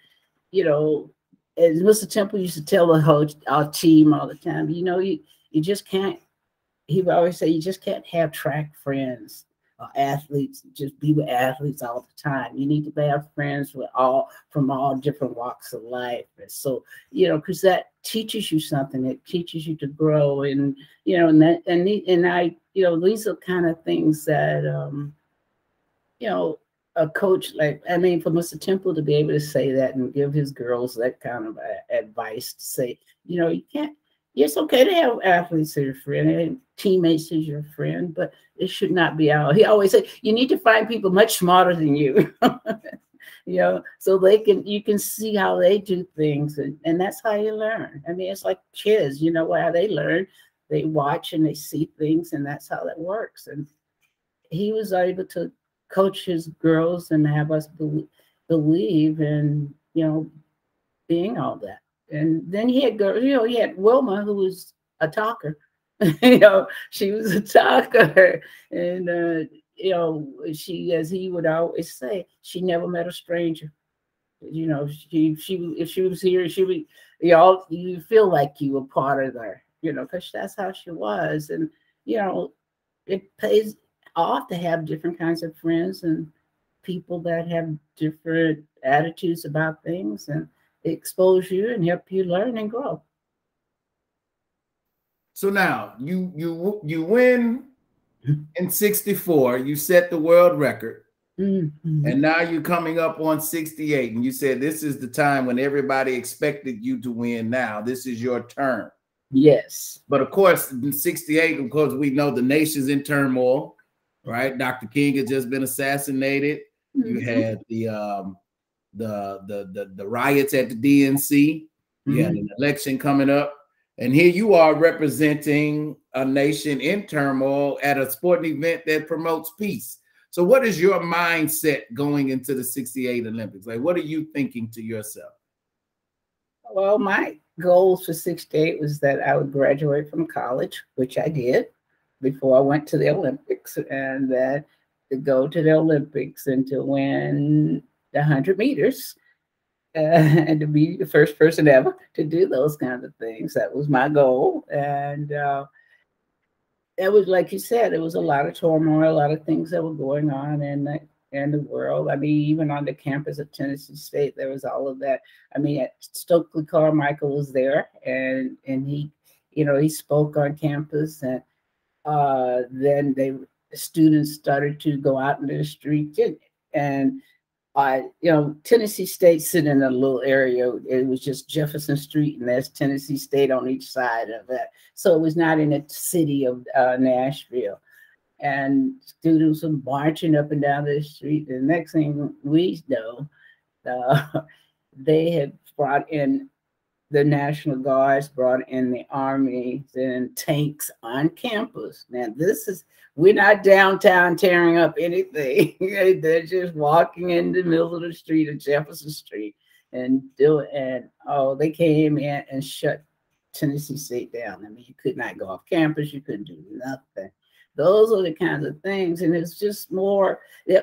you know, as Mr. Temple used to tell the whole our team all the time, you know, you you just can't he would always say you just can't have track friends or athletes just be with athletes all the time. You need to have friends with all from all different walks of life. And so you know because that teaches you something. It teaches you to grow and you know and that and, and i you know these are kind of things that um you know a coach like i mean for mr temple to be able to say that and give his girls that kind of advice to say you know you can't it's okay to have athletes as your friend and teammates as your friend, but it should not be out. He always said you need to find people much smarter than you. you know, so they can you can see how they do things, and, and that's how you learn. I mean, it's like kids, you know, how they learn. They watch and they see things, and that's how that works. And he was able to coach his girls and have us be- believe in, you know, being all that and then he had girls, you know, he had Wilma, who was a talker. you know, she was a talker. And, uh, you know, she, as he would always say, she never met a stranger. You know, she, she, if she was here, she would, y'all, you feel like you were part of her, you know, because that's how she was. And, you know, it pays off to have different kinds of friends and people that have different attitudes about things. And, expose you and help you learn and grow. So now you you you win in 64, you set the world record. Mm-hmm. And now you're coming up on 68, and you said this is the time when everybody expected you to win. Now, this is your turn. Yes. But of course, in 68, of course, we know the nation's in turmoil, right? Dr. King had just been assassinated. Mm-hmm. You had the um, the the the, the riots at the DNC. You mm-hmm. had an election coming up, and here you are representing a nation in turmoil at a sporting event that promotes peace. So, what is your mindset going into the '68 Olympics? Like, what are you thinking to yourself? Well, my goals for '68 was that I would graduate from college, which I did before I went to the Olympics, and that to go to the Olympics and to win the 100 meters uh, and to be the first person ever to do those kinds of things. That was my goal. And uh, it was, like you said, it was a lot of turmoil, a lot of things that were going on in the, in the world. I mean, even on the campus of Tennessee State, there was all of that. I mean, Stokely Carmichael was there and, and he, you know, he spoke on campus and uh, then they students started to go out into the street and, and uh, you know, Tennessee State sitting in a little area. It was just Jefferson Street, and there's Tennessee State on each side of that. So it was not in the city of uh, Nashville. And students were marching up and down the street. The next thing we know, uh, they had brought in the National Guards brought in the army and tanks on campus. Now, this is, we're not downtown tearing up anything. They're just walking in the middle of the street of Jefferson Street and doing, and oh, they came in and shut Tennessee State down. I mean, you could not go off campus, you couldn't do nothing. Those are the kinds of things. And it's just more,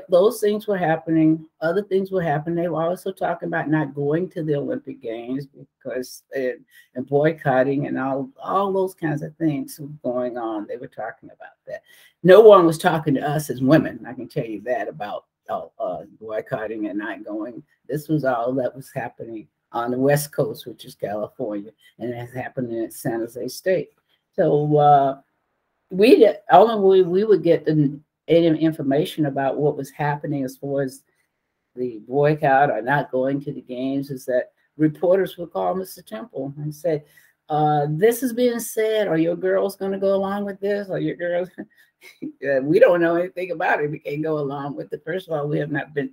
those things were happening. Other things were happening. They were also talking about not going to the Olympic Games because, and, and boycotting and all, all those kinds of things were going on. They were talking about that. No one was talking to us as women. I can tell you that about uh, uh, boycotting and not going. This was all that was happening on the West Coast, which is California, and it's happened at San Jose State. So, uh, we only we would get the information about what was happening as far as the boycott or not going to the games is that reporters would call Mr. Temple and say, uh, this is being said, are your girls going to go along with this? Or your girls, we don't know anything about it. We can't go along with it. First of all, we have not been,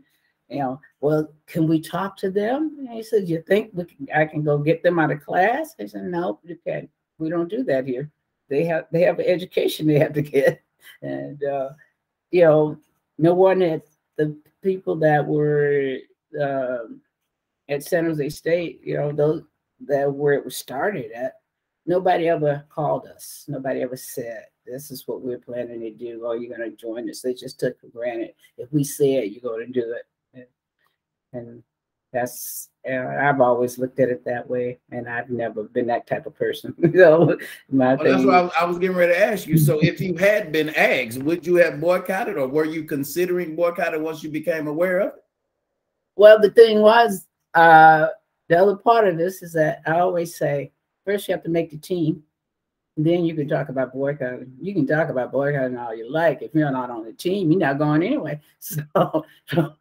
you know, well, can we talk to them? And he said, you think we can, I can go get them out of class? I said, no, you can't We don't do that here. They have they have an education they have to get, and uh, you know, no one at the people that were um, at San Jose State, you know, those that where it was started at, nobody ever called us. Nobody ever said, this is what we're planning to do. Oh, you're going to join us. They just took for granted. If we said you're going to do it. And, and that's, I've always looked at it that way. And I've never been that type of person. so my well, that's what I was, I was, getting ready to ask you. So if you had been asked, would you have boycotted or were you considering boycotting once you became aware of it? Well, the thing was, uh, the other part of this is that I always say, first you have to make the team. Then you can talk about boycotting. You can talk about boycotting all you like. If you're not on the team, you're not going anyway. So,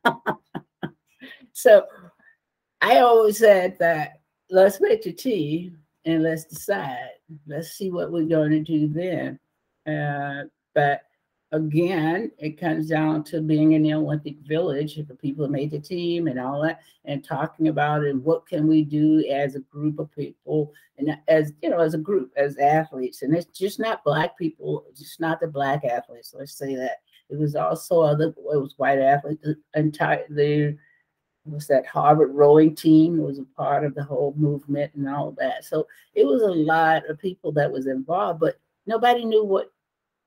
so I always said that let's make the team and let's decide. Let's see what we're going to do then. Uh, but again, it comes down to being in the Olympic Village, the people who made the team and all that, and talking about it. What can we do as a group of people, and as you know, as a group, as athletes. And it's just not black people, just not the black athletes. Let's say that it was also other. It was white athletes. Entire the was that Harvard rowing team was a part of the whole movement and all that. So it was a lot of people that was involved, but nobody knew what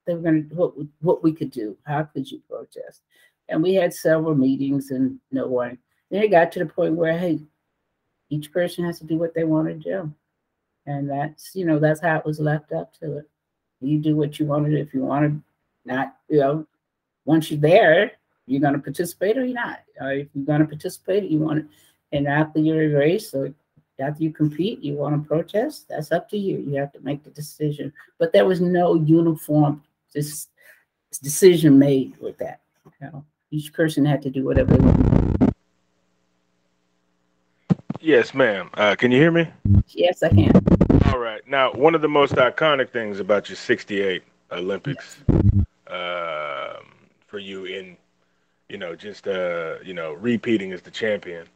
they were going to what what we could do. How could you protest? And we had several meetings, and no one. Then it got to the point where hey, each person has to do what they want to do, and that's you know that's how it was left up to it. You do what you want to do. If you want to not, you know, once you're there, you're going to participate or you're not. Or if you're going to participate, you want to, and after you're a race, or after you compete, you want to protest, that's up to you. You have to make the decision. But there was no uniform this decision made with that. You know, each person had to do whatever they wanted. Yes, ma'am. Uh, can you hear me? Yes, I can. All right. Now, one of the most iconic things about your '68 Olympics uh, for you in, you know, just uh, you know, repeating as the champion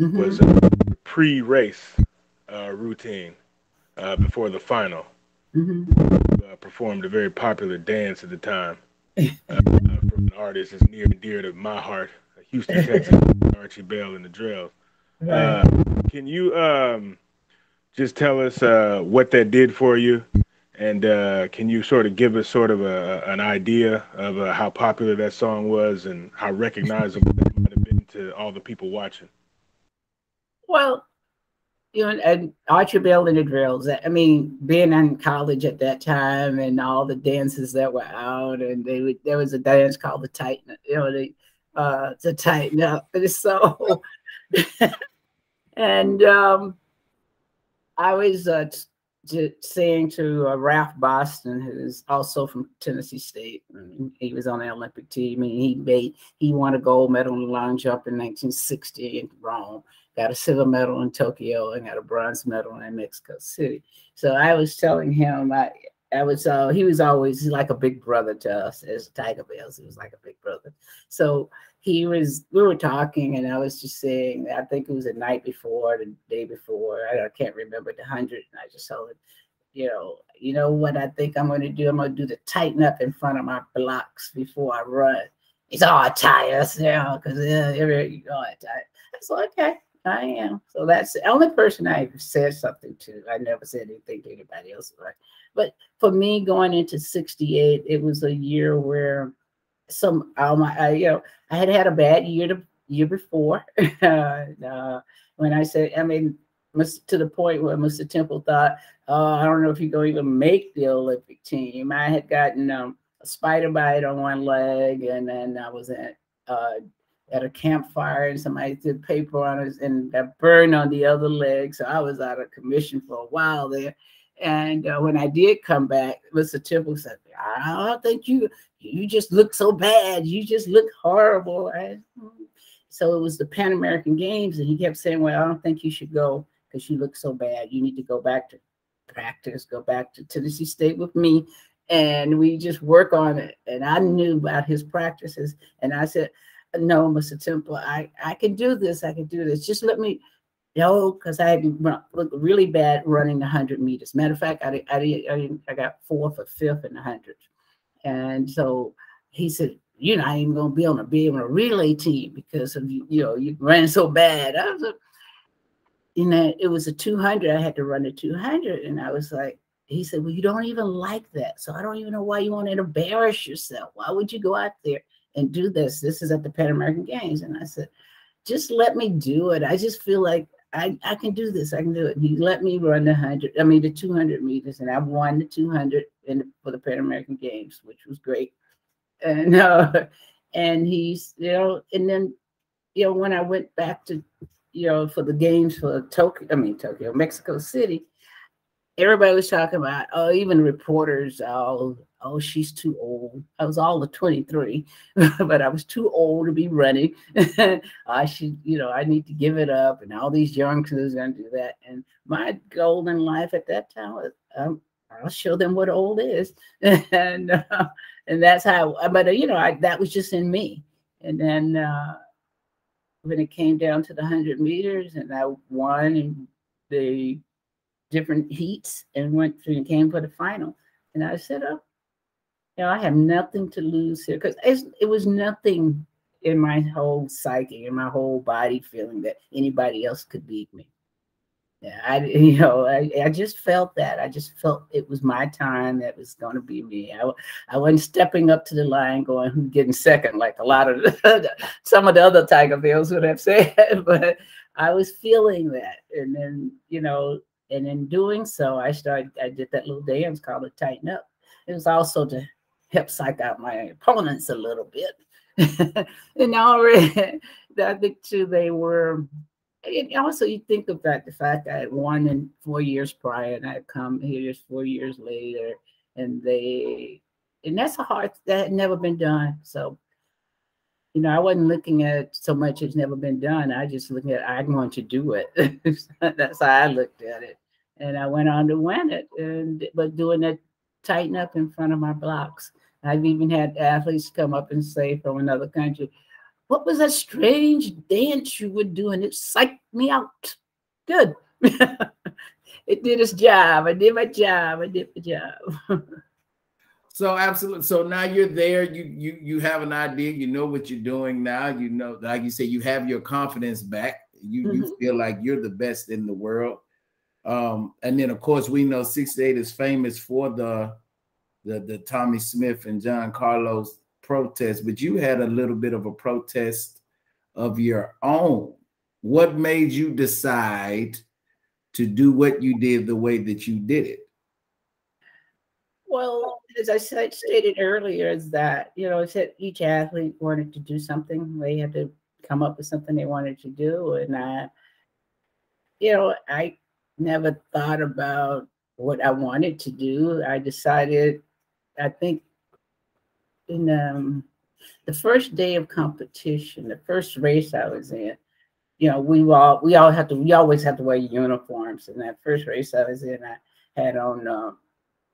mm-hmm. was a pre-race uh, routine uh, before the final. Mm-hmm. Uh, performed a very popular dance at the time uh, from an artist that's near and dear to my heart, Houston, Texas, Archie Bell and the Drells. Uh, can you um, just tell us uh, what that did for you? And uh, can you sort of give us sort of a, an idea of uh, how popular that song was and how recognizable it might have been to all the people watching? Well, you know, and Archie Bell and the Drells. I mean, being in college at that time and all the dances that were out, and they would, there was a dance called the Tighten, you know, the uh, to tighten up. And so, and um, I was uh, saying to uh, Ralph Boston, who's also from Tennessee State. He was on the Olympic team, and he made he won a gold medal in the long jump in 1960 in Rome got a silver medal in Tokyo and got a bronze medal in Mexico City. So I was telling him I I was uh, he was always like a big brother to us as Tiger Belles. He was like a big brother. So he was we were talking and I was just saying I think it was the night before, the day before. I, can't remember the hundred. And I just told him, you know, you know what I think I'm gonna do? I'm gonna do the tighten up in front of my blocks before I run. He's all tired, you know, because uh, all tired. I said, okay. I am. So that's the only person I said something to. I never said anything to anybody else. But for me, going into 68, it was a year where some, um, I, you know, I had had a bad year the year before. uh, when I said, I mean, to the point where Mr. Temple thought, oh, I don't know if you're going to even make the Olympic team. I had gotten um, a spider bite on one leg, and then I was at uh, at a campfire and somebody did paper on us and that burned on the other leg. So I was out of commission for a while there. And uh, when I did come back, Mr. Temple said, I don't think you, you just look so bad. You just look horrible. So it was the Pan American Games. And he kept saying, well, I don't think you should go because you look so bad. You need to go back to practice, go back to Tennessee State with me. And we just work on it. And I knew about his practices. And I said, no, Mr. Temple, I, I can do this. I can do this. Just let me No, because I looked really bad running the hundred meters. Matter of fact, I I, I, I got fourth or fifth in the hundred, and so he said, "You're not even going to be on a be on a relay team because of you. Know, you ran so bad." I was, a, you know, it was a 200. I had to run a 200, and I was like, he said, Well, you don't even like that. So I don't even know why you want to embarrass yourself. Why would you go out there and do this? This is at the Pan American Games. And I said, Just let me do it. I just feel like I, I can do this. I can do it. And he let me run the 100, I mean, the 200 meters. And I won the 200 in for the Pan American Games, which was great. And, uh, and he's, you know, and then, you know, when I went back to, you know, for the games for Tokyo, I mean, Tokyo, Mexico City, everybody was talking about, oh, even reporters, oh, oh, she's too old. I was all of 23, but I was too old to be running. I should, you know, I need to give it up. And all these young kids gonna do that. And my goal in life at that time was, um, I'll show them what old is. and uh, and that's how, but uh, you know, I, that was just in me. And then uh, when it came down to the 100 meters and I won the different heats and went through and came for the final. And I said, oh, you know, I have nothing to lose here because it was nothing in my whole psyche, in my whole body feeling that anybody else could beat me. I, you know, I, I just felt that. I just felt it was my time. That was going to be me. I, I wasn't stepping up to the line going, who's getting second, like a lot of the, some of the other Tiger Belles would have said. but I was feeling that. And then, you know, and in doing so, I started, I did that little dance called it Tighten Up. It was also to help psych out my opponents a little bit. and already, I think too, they were, and also you think about the fact that one and four years prior and I come here just four years later and they, and that's a hard, that had never been done. So, you know, I wasn't looking at so much it's never been done. I just looking at I'm going to do it. That's how I looked at it, and I went on to win it. And but doing it tighten up in front of my blocks. I've even had athletes come up and say from another country, "What was that strange dance you were doing? It psyched me out." Good. it did its job. I did my job. I did the job. So absolutely. So now you're there. You you you have an idea. You know what you're doing now. You know, like you say, you have your confidence back. You mm-hmm. you feel like you're the best in the world. Um, and then of course we know 68 is famous for the the the Tommie Smith and John Carlos protest, but you had a little bit of a protest of your own. What made you decide to do what you did the way that you did it? Well, as I said, stated earlier, is that you know, said each athlete wanted to do something. They had to come up with something they wanted to do, and I, you know, I never thought about what I wanted to do. I decided, I think, in um, the first day of competition, the first race I was in, you know, we all we all have to we always have to wear uniforms. And that first race I was in, I had on. Um,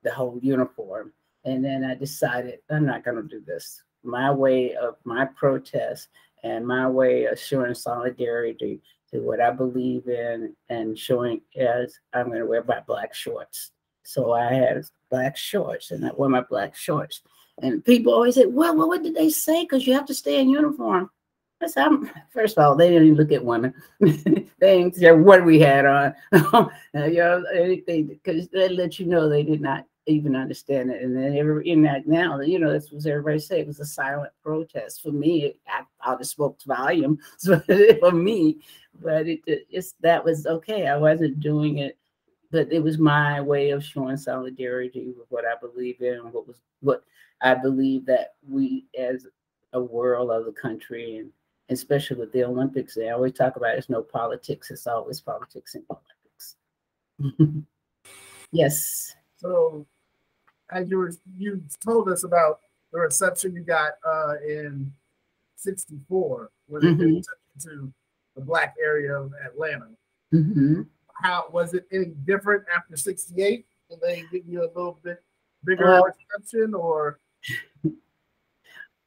the whole uniform. And then I decided I'm not going to do this. My way of my protest and my way of showing solidarity to what I believe in and showing as I'm going to wear my black shorts. So I had black shorts and I wear my black shorts. And people always say, well, well what did they say? Because you have to stay in uniform. I said, I'm, first of all, they didn't even look at women. they didn't care what we had on. you know, because they let you know they did not even understand it. And then every in that now, you know, that's what everybody say. It was a silent protest for me. I, I just spoke volume so, for me, but it, it's that was okay. I wasn't doing it, but it was my way of showing solidarity with what I believe in, what was what I believe that we as a world of the country and especially with the Olympics, they always talk about it's no politics. It's always politics in Olympics. yes. So, as you were, you told us about the reception you got uh, in '64 when mm-hmm. they took you to the black area of Atlanta. Mm-hmm. How was it any different after '68? Did they give you a little bit bigger uh, reception, or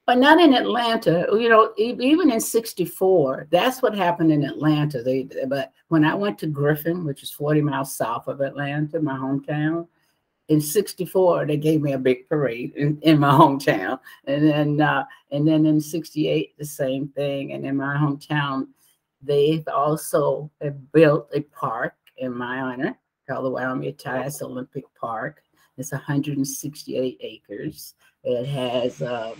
but not in Atlanta. You know, even in '64, that's what happened in Atlanta. They, but when I went to Griffin, which is 40 miles south of Atlanta, my hometown, in '64 they gave me a big parade in, in my hometown, and then uh, and then in '68 the same thing. And in my hometown, they've also built a park in my honor called the Wyomia Tyus Olympic Park. It's 168 acres. It has uh,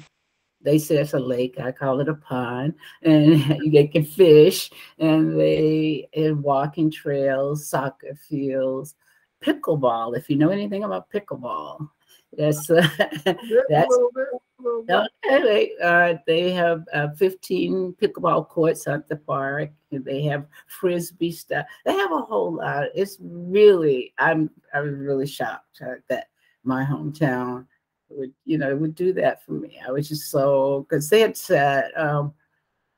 they say it's a lake. I call it a pond, and they can fish, and they and walking trails, soccer fields, pickleball. If you know anything about pickleball, that's uh, that's okay. Uh, they have uh, 15 pickleball courts at the park. They have frisbee stuff. They have a whole lot. It's really I'm I was really shocked that my hometown would you know would do that for me. I was just so because they had said um,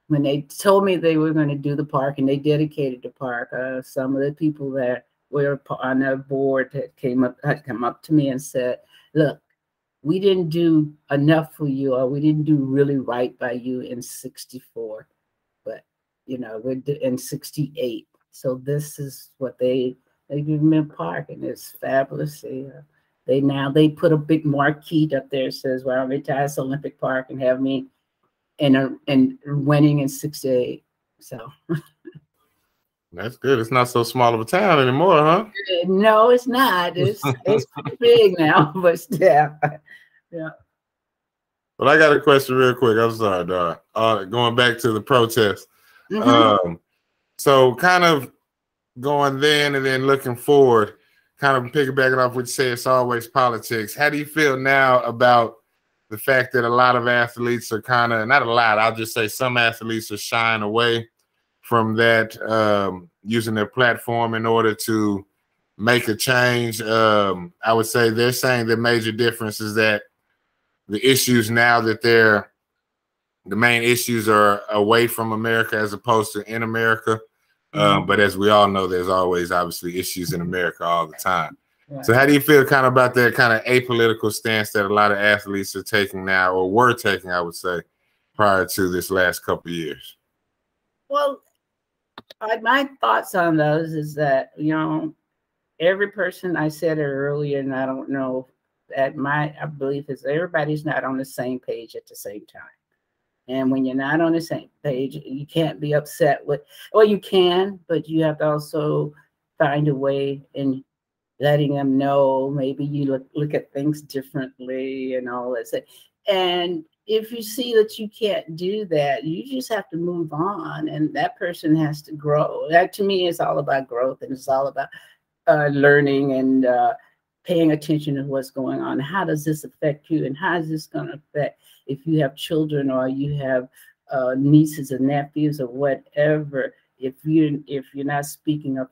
when they told me they were going to do the park and they dedicated the park. Uh, some of the people that were on the board that came up had come up to me and said, "Look, we didn't do enough for you, or we didn't do really right by you in '64, but you know we're in '68. So this is what they they give me a park, and it's fabulous. Uh, they now they put a big marquee up there says well I'm retired Olympic Park and have me in a and winning in '68. So that's good. It's not so small of a town anymore, huh? No, it's not. It's it's big now, but yeah, yeah. But I got a question real quick. I'm sorry, dog. Uh, going back to the protest. Mm-hmm. Um, so kind of going then and then looking forward kind of piggybacking off what you say, it's always politics. How do you feel now about the fact that a lot of athletes are kind of not a lot, I'll just say some athletes are shying away from that, um, using their platform in order to make a change. Um, I would say they're saying the major difference is that the issues now that they're the main issues are away from America as opposed to in America. Um, mm-hmm. but as we all know, there's always obviously issues in America all the time. So how do you feel kind of about that kind of apolitical stance that a lot of athletes are taking now, or were taking, I would say, prior to this last couple years? Well, I, my thoughts on those is that you know every person I said it earlier, and I don't know that my I believe is everybody's not on the same page at the same time. And when you're not on the same page, you can't be upset with, well, you can, but you have to also find a way in letting them know maybe you look, look at things differently and all that. And if you see that you can't do that, you just have to move on and that person has to grow. That to me is all about growth and it's all about uh, learning and uh, paying attention to what's going on. How does this affect you and how is this going to affect if you have children or you have uh, nieces and nephews or whatever, if you if you're not speaking up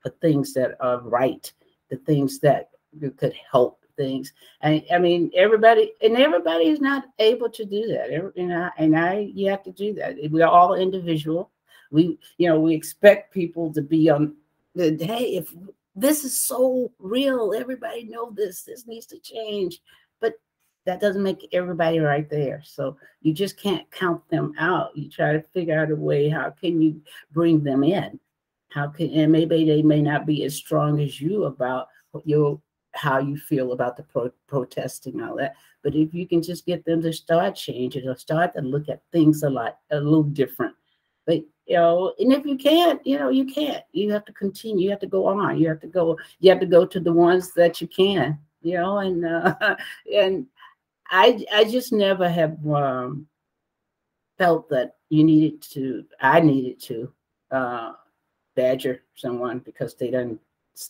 for things that are right, the things that could help things. And I mean, everybody and everybody is not able to do that. And I, and I, you have to do that. We are all individual. We, you know, we expect people to be on the hey, if this is so real, everybody know this. This needs to change But that doesn't make everybody right there. So you just can't count them out. You try to figure out a way how can you bring them in? How can and maybe they may not be as strong as you about your how you feel about the pro- protesting all that. But if you can just get them to start changing or start to look at things a lot a little different. But you know, and if you can't, you know, you can't. You have to continue. You have to go on. You have to go. You have to go to the ones that you can. You know, and uh, and I I just never have um, felt that you needed to. I needed to uh, badger someone because they didn't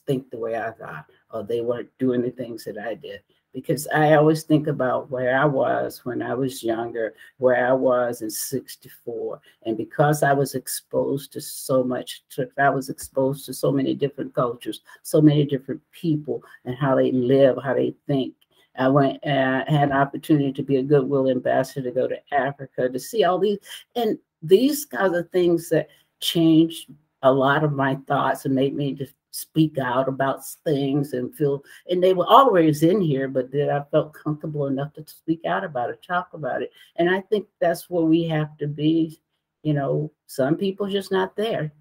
think the way I thought, or they weren't doing the things that I did. Because I always think about where I was when I was younger, where I was in '64, and because I was exposed to so much, I was exposed to so many different cultures, so many different people, and how they live, how they think, I went and had an opportunity to be a goodwill ambassador to go to Africa to see all these and these kinds of things that changed a lot of my thoughts and made me just speak out about things and feel and they were always in here but that i felt comfortable enough to speak out about it talk about it. And i think that's where we have to be you know some people just not there.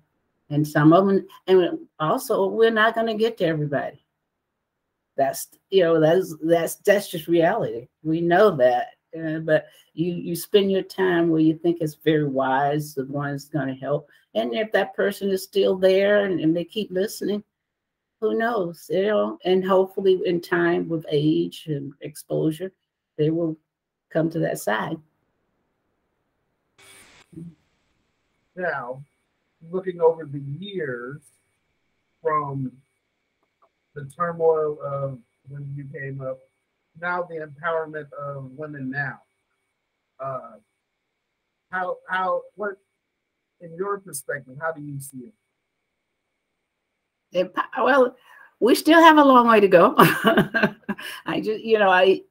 And some of them and also we're not going to get to everybody. That's you know that's that's that's just reality. We know that uh, but you you spend your time where you think it's very wise the one's going to help and if that person is still there and, and, they keep listening who knows you know and hopefully in time with age and exposure they will come to that side now looking over the years from the turmoil of when you came up now the empowerment of women now. Uh, how how what in your perspective, how do you see it? well, we still have a long way to go. I just, you know, I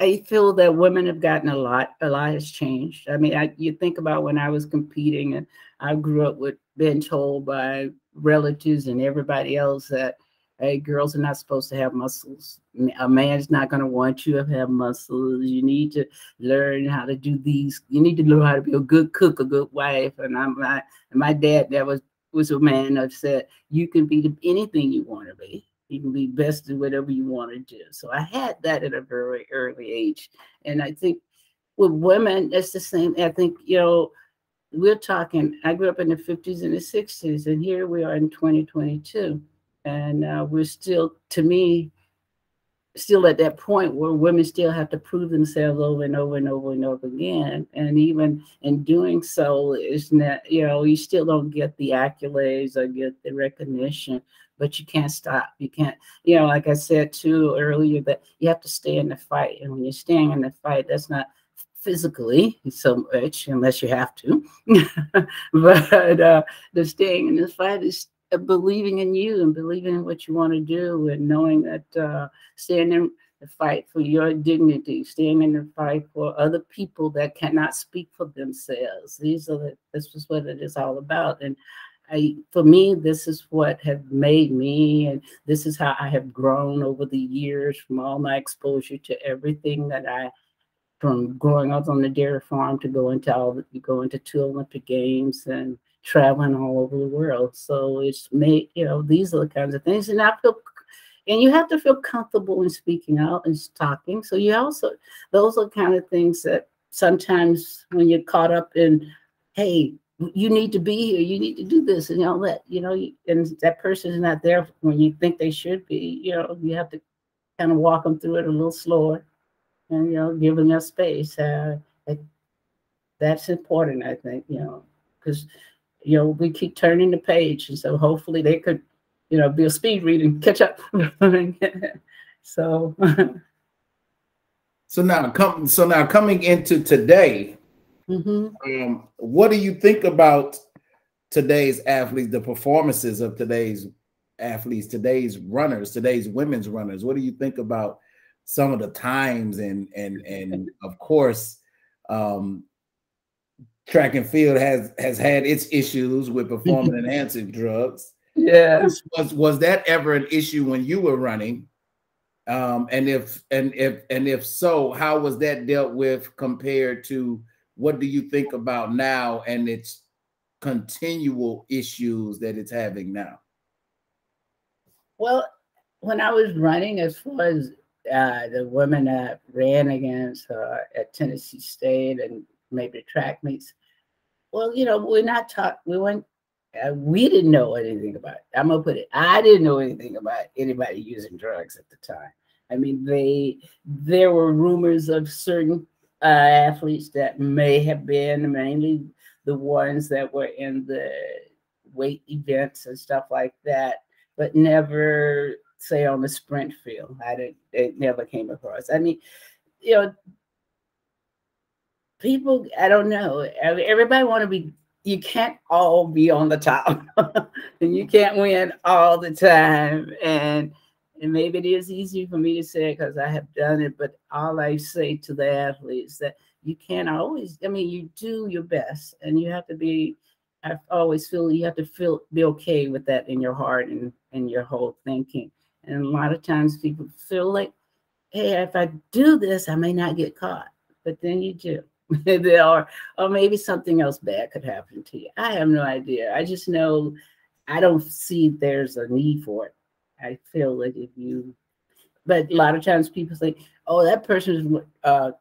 I feel that women have gotten a lot. A lot has changed. I mean, I, you think about when I was competing, and I grew up with being told by relatives and everybody else that hey, girls are not supposed to have muscles. A man's not going to want you to have muscles. You need to learn how to do these. You need to learn how to be a good cook, a good wife. And I'm my my dad that was was a man that said you can be anything you want to be. You can be best at whatever you want to do. So I had that at a very early age, and I think with women, it's the same. I think you know we're talking. I grew up in the 50s and the 60s, and here we are in 2022 and uh, we're still to me still at that point where women still have to prove themselves over and over and over and over again. And even in doing so it's not you know you still don't get the accolades or get the recognition but you can't stop. You can't you know like i said too earlier that you have to stay in the fight. And when you're staying in the fight that's not physically so much unless you have to. But uh the staying in the fight is believing in you and believing in what you want to do and knowing that uh, standing the fight for your dignity, standing the fight for other people that cannot speak for themselves. These are the, this is what it is all about. And I, for me, this is what have made me, and this is how I have grown over the years from all my exposure to everything that I, from growing up on the dairy farm to go into all, go into two Olympic games and traveling all over the world. So it's made, you know, these are the kinds of things. And I feel, and you have to feel comfortable in speaking out and talking. So you also, those are kind of things that sometimes when you're caught up in, hey, you need to be here, you need to do this and all that, you know, and that person is not there when you think they should be, you know, you have to kind of walk them through it a little slower and, you know, give them that space. Uh, that's important, I think, you know, because you know, we keep turning the page. And so hopefully they could, you know, be a speed reading, catch up. so so now come so now coming into today, mm-hmm. um, what do you think about today's athletes, the performances of today's athletes, today's runners, today's women's runners? What do you think about some of the times and and and of course um track and field has has had its issues with performance enhancing drugs. Yeah. Was was that ever an issue when you were running? Um, and if and if and if so, how was that dealt with compared to what do you think about now and its continual issues that it's having now? Well, when I was running, as far as uh, the women that ran against uh, at Tennessee State and maybe track meets. Well, you know, we're not taught, we weren't, uh, we didn't know anything about it. I'm gonna put it, I didn't know anything about anybody using drugs at the time. I mean, they, there were rumors of certain uh, athletes that may have been mainly the ones that were in the weight events and stuff like that, but never say on the sprint field. I didn't, it never came across. I mean, you know, people, I don't know. Everybody want to be. You can't all be on the top, and you can't win all the time. And and maybe it is easy for me to say because I have done it. But all I say to the athletes that you can't always. I mean, you do your best, and you have to be. I always feel you have to feel be okay with that in your heart and in your whole thinking. And a lot of times people feel like, hey, if I do this, I may not get caught. But then you do. or, or maybe something else bad could happen to you. I have no idea. I just know I don't see there's a need for it. I feel like if you, but a lot of times people say, oh, that person is uh,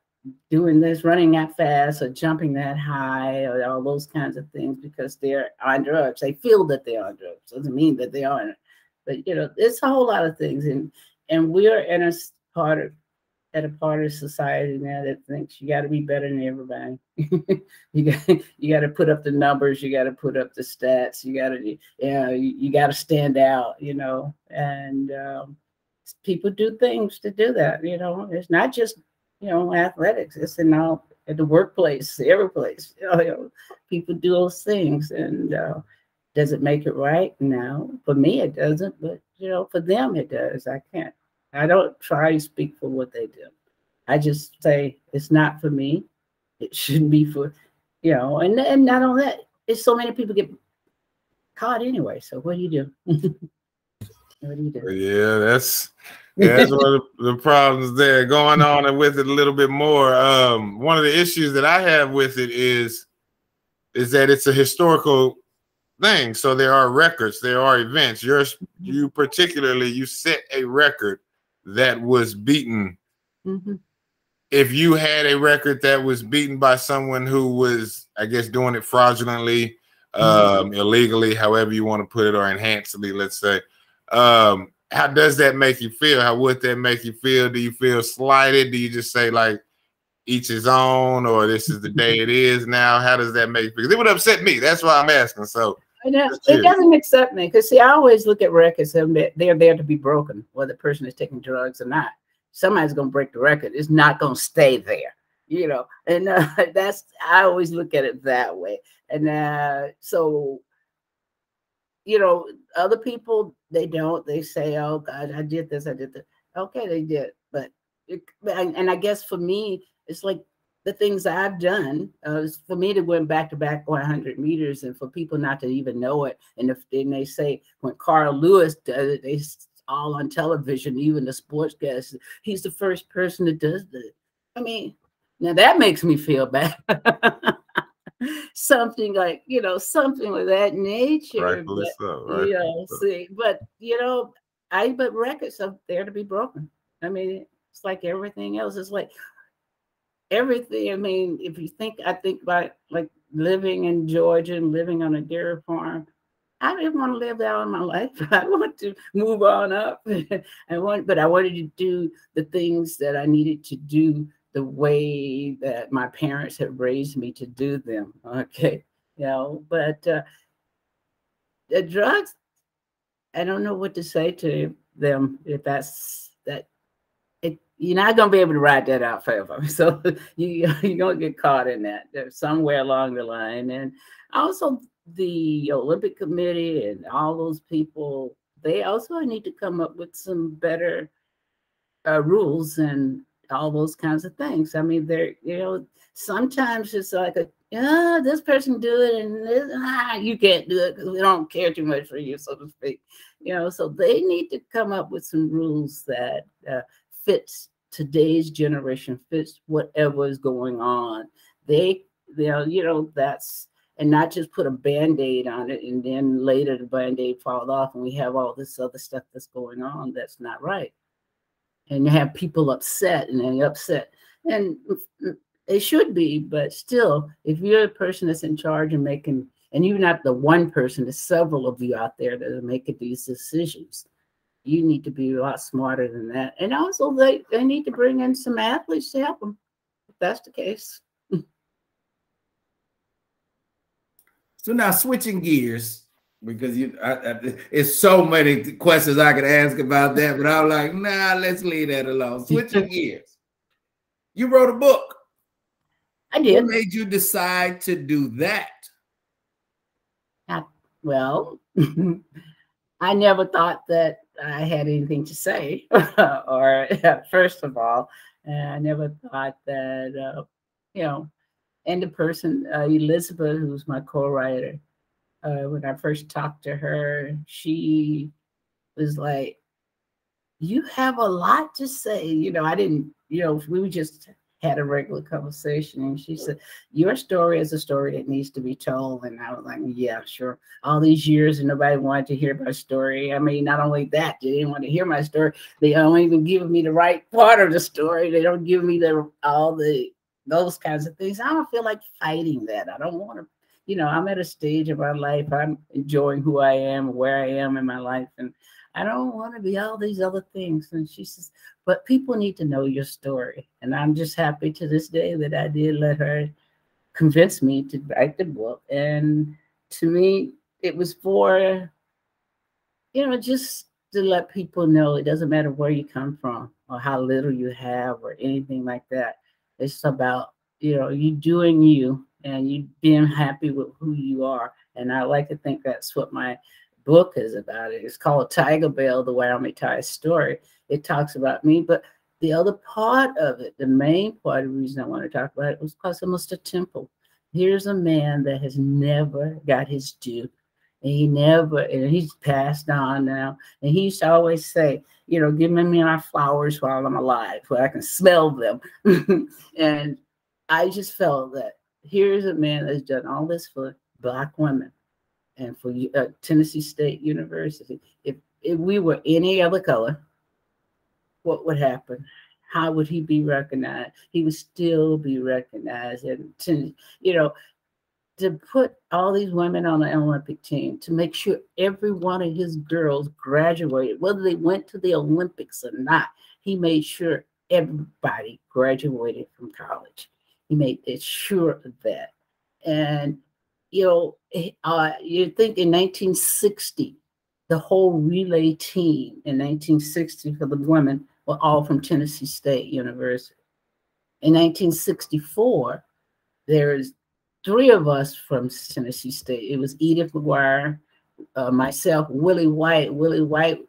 doing this, running that fast, or jumping that high, or all those kinds of things because they're on drugs. They feel that they're on drugs. Doesn't mean that they aren't. But you know, it's a whole lot of things, and and we're in a part of at a part of society now that thinks you got to be better than everybody. you got you got to put up the numbers, you got to put up the stats, you got to yeah, you, you got to stand out, you know. And um, people do things to do that, you know. It's not just you know athletics; it's in all at the workplace, every place. You know, you know people do those things, and uh, does it make it right? No, for me it doesn't, but you know, for them it does. I can't I don't try to speak for what they do. I just say it's not for me. It shouldn't be for, you know, and, and not only that, it's so many people get caught anyway. So what do you do? what do you do? Yeah, that's that's one of the, problems there. Going on with it a little bit more. Um, one of the issues that I have with it is is that it's a historical thing. So there are records, there are events. You're you particularly you set a record that was beaten. Mm-hmm. If you had a record that was beaten by someone who was, I guess, doing it fraudulently, mm-hmm. um, illegally, however you want to put it, or enhancedly, let's say, um, how does that make you feel? How would that make you feel? Do you feel slighted? Do you just say like each his own, or this is the day it is now? How does that make you feel? It would upset me. That's why I'm asking. So know, it doesn't accept me because see, I always look at records and they're there to be broken, whether the person is taking drugs or not. Somebody's gonna break the record. It's not gonna stay there, you know. And uh, that's I always look at it that way. And uh, so, you know, other people they don't. They say, "Oh God, I did this, I did that." Okay, they did, but it, and I guess for me, it's like the things I've done uh, for me to win back to back 100 meters and for people not to even know it. And if then they say when Carl Lewis does it, they all on television, even the sports guys, he's the first person that does it. I mean, now that makes me feel bad. something like you know something of that nature. Rightfully but, so. Right? You know, see, but you know, I but records are there to be broken. I mean, it's like everything else. It's like everything. I mean, if you think, I think about like living in Georgia and living on a dairy farm. I didn't want to live that all my life. I want to move on up. I want, but I wanted to do the things that I needed to do the way that my parents had raised me to do them. Okay, you know, but uh, the drugs, I don't know what to say to them if that's that you're not going to be able to ride that out forever. So you, you're going to get caught in that somewhere along the line. And also the Olympic Committee and all those people, they also need to come up with some better uh, rules and all those kinds of things. I mean, they're, you know, sometimes it's like a, yeah, this person do it and this, ah, you can't do it because we don't care too much for you, so to speak. You know, so they need to come up with some rules that uh, fits today's generation, fits whatever is going on. They, you know, that's and not just put a band-aid on it and then later the band-aid fall off and we have all this other stuff that's going on that's not right. And you have people upset and they upset. And it should be but still if you're a person that's in charge and making and you're not the one person there's several of you out there that are making these decisions you need to be a lot smarter than that. And also, they, they need to bring in some athletes to help them, if that's the case. so now switching gears, because you, I, I, it's so many questions I could ask about that, but I'm like, nah, let's leave that alone. Switching gears, you wrote a book. I did. What made you decide to do that? I, well, I never thought that I had anything to say, or first of all, I never thought that, uh, you know, and the person, uh, Elizabeth, who's my co writer, uh, when I first talked to her, she was like, you have a lot to say. You know, I didn't, you know, we were just had a regular conversation and she said, Your story is a story that needs to be told. And I was like, Yeah, sure. All these years and nobody wanted to hear my story. I mean, not only that, they didn't want to hear my story, they don't even give me the right part of the story. They don't give me the all the those kinds of things. I don't feel like fighting that. I don't want to, you know, I'm at a stage of my life. I'm enjoying who I am, where I am in my life. And I don't want to be all these other things. And she says, but people need to know your story. And I'm just happy to this day that I did let her convince me to write the book. And to me, it was for, you know, just to let people know it doesn't matter where you come from or how little you have or anything like that. It's about, you know, you doing you and you being happy with who you are. And I like to think that's what my book is about it. It's called Tiger Belle, the Wyomia Tyus story. It talks about me, but the other part of it, the main part of the reason I want to talk about it was because of Mr. Temple. Here's a man that has never got his due. And he never, and he's passed on now. And he used to always say, you know, give me my flowers while I'm alive, where I can smell them. and I just felt that here's a man that's done all this for Black women and for uh, Tennessee State University. If, if we were any other color, what would happen? How would he be recognized? He would still be recognized. And, to, you know, to put all these women on the Olympic team, to make sure every one of his girls graduated, whether they went to the Olympics or not, he made sure everybody graduated from college. He made sure of that. And you know, eh, uh, you think in 1960, the whole relay team in 1960 for the women were all from Tennessee State University. In 1964, there's three of us from Tennessee State. It was Edith McGuire, uh, myself, Willye White. Willye White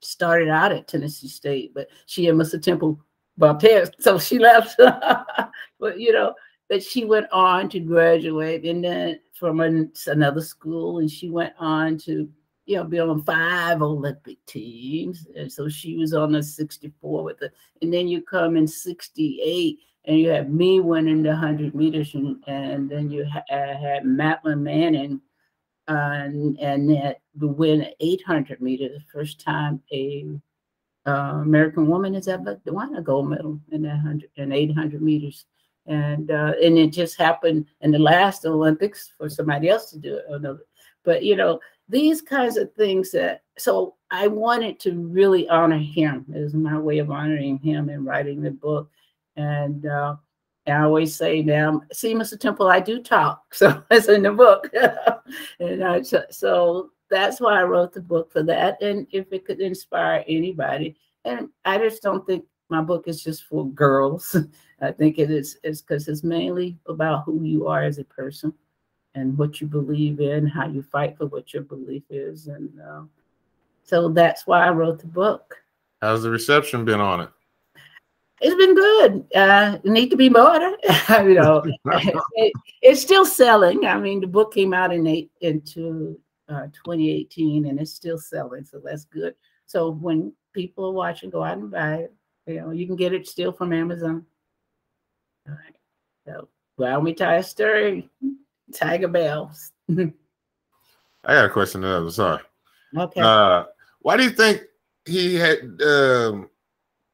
started out at Tennessee State, but she and Mr. Temple bumped heads, so she left. but you know, but she went on to graduate and then from an, another school and she went on to you know be on five olympic teams. And so she was on the 64 with the and then you come in 68 and you have me winning the 100 meters and, and then you ha- uh, had Madeline Manning uh, and, and that the win 800 meters the first time a uh, American woman has ever won a gold medal in that 100 and 800 meters and uh, and it just happened in the last Olympics for somebody else to do it. But you know these kinds of things that so I wanted to really honor him. It was my way of honoring him and writing the book, and uh, I always say now, see, Mr. Temple, I do talk, so it's in the book, and I, so that's why I wrote the book for that, and if it could inspire anybody, and I just don't think my book is just for girls. I think it is is because it's mainly about who you are as a person and what you believe in, how you fight for what your belief is, and uh, so that's why I wrote the book. How's the reception been on it? It's been good. Uh, need to be more. you know, it, it's still selling. I mean, the book came out in eight into uh, 2018, and it's still selling, so that's good. So when people are watching, go out and buy it. You know, you can get it still from Amazon. All right. So, Wyomia Tyus Story, Tiger Belles. I got a question. Another, sorry. Okay. Uh, why do you think he had um,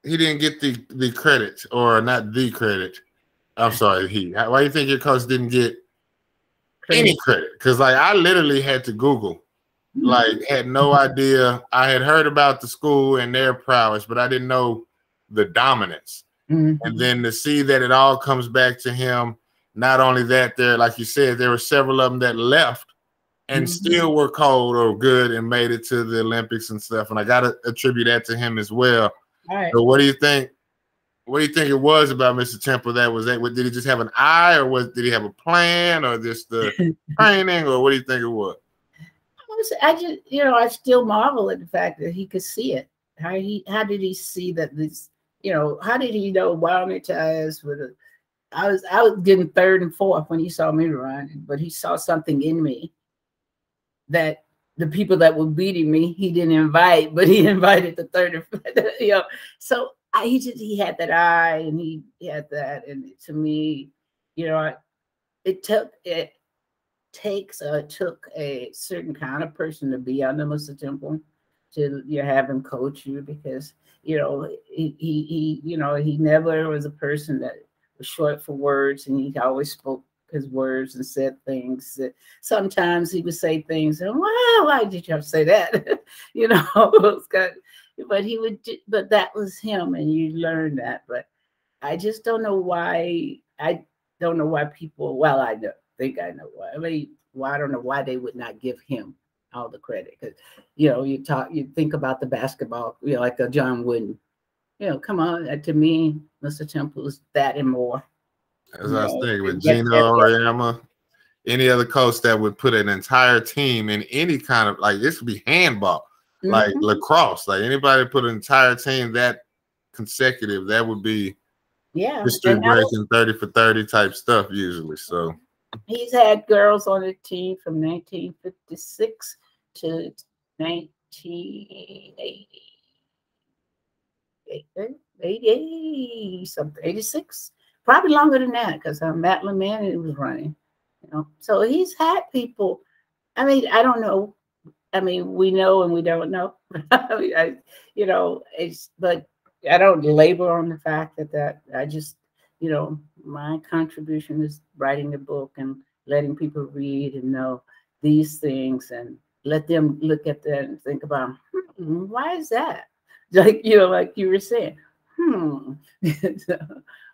he didn't get the the credit or not the credit? I'm sorry, he. Why do you think your coach didn't get any credit? Because like I literally had to Google, mm-hmm. like had no idea. I had heard about the school and their prowess, but I didn't know the dominance. Mm-hmm. And then to see that it all comes back to him. Not only that, there, like you said, there were several of them that left and mm-hmm. still were cold or good and made it to the Olympics and stuff. And I got to attribute that to him as well. All right. So, what do you think? What do you think it was about Mr. Temple? That was that? Did he just have an eye, or was did he have a plan, or just the training, or what do you think it was? I just, you know, I still marvel at the fact that he could see it. How he, how did he see that this you know, how did he know Wyomia Tyus with a I was I was getting third and fourth when he saw me run, but he saw something in me that the people that were beating me, he didn't invite, but he invited the third, and you know. So I, he just he had that eye, and he had that, and to me, you know, it took it takes or took a certain kind of person to be on the Mr. Temple to you know, have him coach you because you know he, he he you know he never was a person that was short for words and he always spoke his words and said things that sometimes he would say things and wow why did you have to say that? You know but he would but that was him and you learn that but i just don't know why i don't know why people well i know, think i know why i mean well, i don't know why they would not give him all the credit because you know you talk you think about the basketball you know like a john wooden you know come on to me mr temple is that and more as I was thinking with Geno Auriemma, any other coach that would put an entire team in any kind of like this would be handball, mm-hmm. like lacrosse, like anybody put an entire team that consecutive, that would be yeah history breaking 30 for 30 type stuff usually. So he's had girls on the team from 1956 to 1980. 80 something 86 probably longer than that because uh, Matt LeMan was running. You know, so he's had people. I mean, I don't know. I mean, we know and we don't know. I, you know, it's but I don't labor on the fact that that I just, you know, my contribution is writing the book and letting people read and know these things and let them look at that and think about hmm, why is that? Like you know, like you were saying, hmm.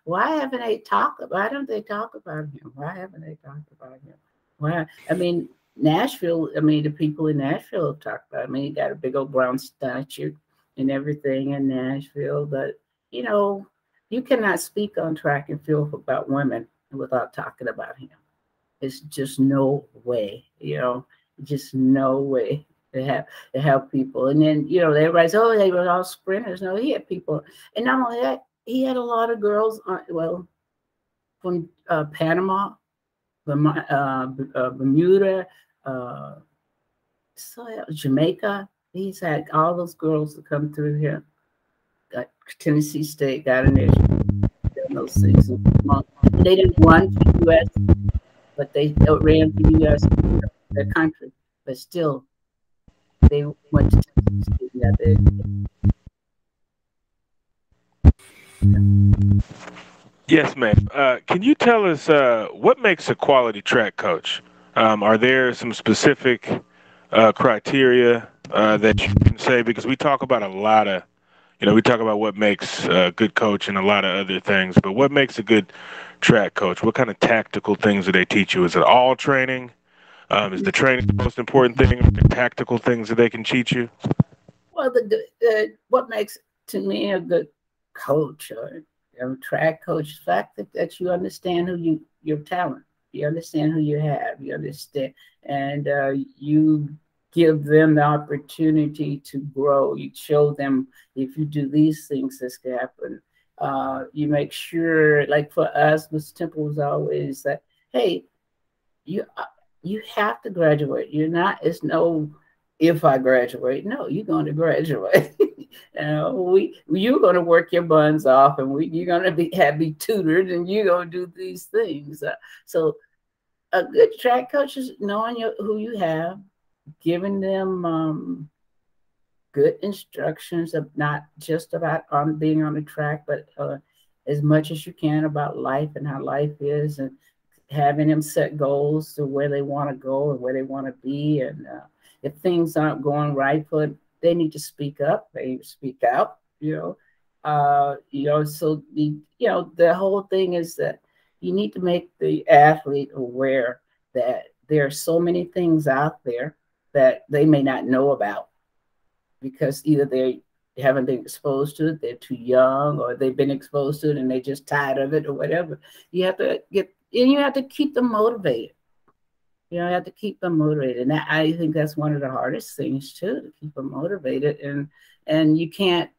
Why haven't they talked? Why don't they talk about him? Why haven't they talked about him? Why? I mean, Nashville. I mean, the people in Nashville have talked about. I mean, he got a big old brown statue and everything in Nashville, but you know, you cannot speak on track and field about women without talking about him. It's just no way, you know, just no way to have to help people. And then you know, everybody's oh they were all sprinters. No, he had people, and not only that, he had a lot of girls, uh, well, from uh, Panama, uh, uh, Bermuda, uh, Jamaica. He's had all those girls to come through here. Got Tennessee State, got an issue. those things. They didn't for the U.S., but they ran the U.S. their country. But still, they went to Tennessee State. Yes, ma'am. Uh, can you tell us uh, what makes a quality track coach? Um, are there some specific uh, criteria uh, that you can say? Because we talk about a lot of, you know, we talk about what makes a good coach and a lot of other things, but what makes a good track coach? What kind of tactical things do they teach you? Is it all training? Um, is the training the most important thing, or the tactical things that they can teach you? Well, the, the what makes to me a good coach or a track coach, the fact that, that you understand who you your talent, you understand who you have, you understand, and uh, you give them the opportunity to grow. You show them if you do these things, this can happen. Uh, you make sure, like for us, Miss Temple was always that, hey, you uh, you have to graduate. You're not. It's no if I graduate. No, you're going to graduate. you know, we you're going to work your buns off, and we you're going to be have be tutored, and you're going to do these things. Uh, so, a good track coach is knowing your, who you have, giving them um, good instructions of not just about on being on the track, but uh, as much as you can about life and how life is, and having them set goals to where they want to go and where they want to be, and uh, if things aren't going right for them, they need to speak up. They need to speak out you know. Uh you know so the you know the whole thing is that you need to make the athlete aware that there are so many things out there that they may not know about because either they haven't been exposed to it, they're too young, or they've been exposed to it and they're just tired of it or whatever. You have to get and you have to keep them motivated. You know, you have to keep them motivated. And I think that's one of the hardest things too, to keep them motivated. And and you can't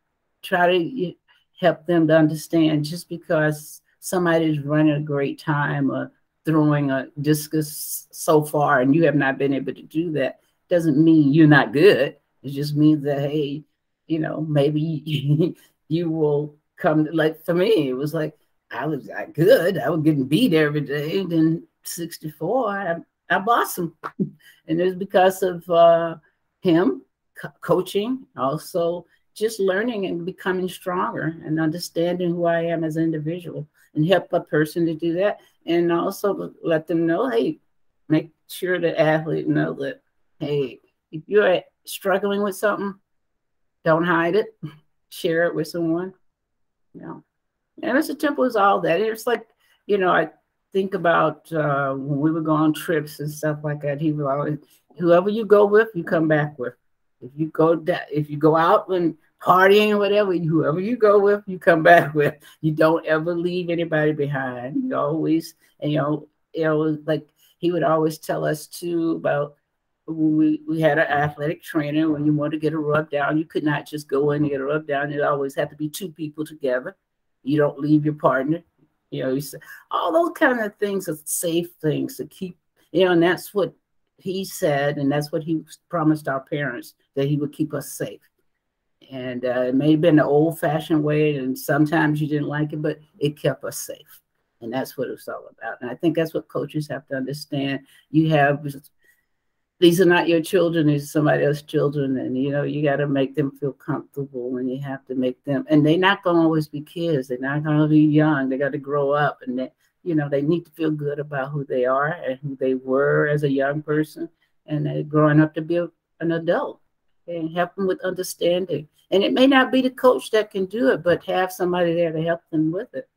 try to help them to understand just because somebody's running a great time or throwing a discus so far and you have not been able to do that doesn't mean you're not good. It just means that hey, you know, maybe you will come. Like for me, it was like I was not good. I was getting beat every day. Then 64, I, I blossomed. and it was because of uh, him co- coaching, also just learning and becoming stronger and understanding who I am as an individual and help a person to do that. And also let them know, hey, make sure the athlete know that, hey, if you're struggling with something, don't hide it. Share it with someone. You know. And it's a temple is all that. It's like, you know, I think about uh, when we would go on trips and stuff like that. He would always, whoever you go with, you come back with. If you go if you go out and partying or whatever, whoever you go with, you come back with. You don't ever leave anybody behind. You always, and you know, you know, like he would always tell us too about we we had an athletic trainer when you wanted to get a rub down, you could not just go in and get a rub down. It always had to be two people together. You don't leave your partner. You know, you say, all those kind of things are safe things to keep, you know, and that's what he said, and that's what he promised our parents that he would keep us safe. And uh, it may have been an old fashioned way, and sometimes you didn't like it, but it kept us safe. And that's what it's all about. And I think that's what coaches have to understand. You have these are not your children, these are somebody else's children. And you know, you gotta make them feel comfortable and you have to make them and they're not gonna always be kids, they're not gonna be young, they gotta grow up and they you know, they need to feel good about who they are and who they were as a young person and they're growing up to be a, an adult and help them with understanding. And it may not be the coach that can do it, but have somebody there to help them with it,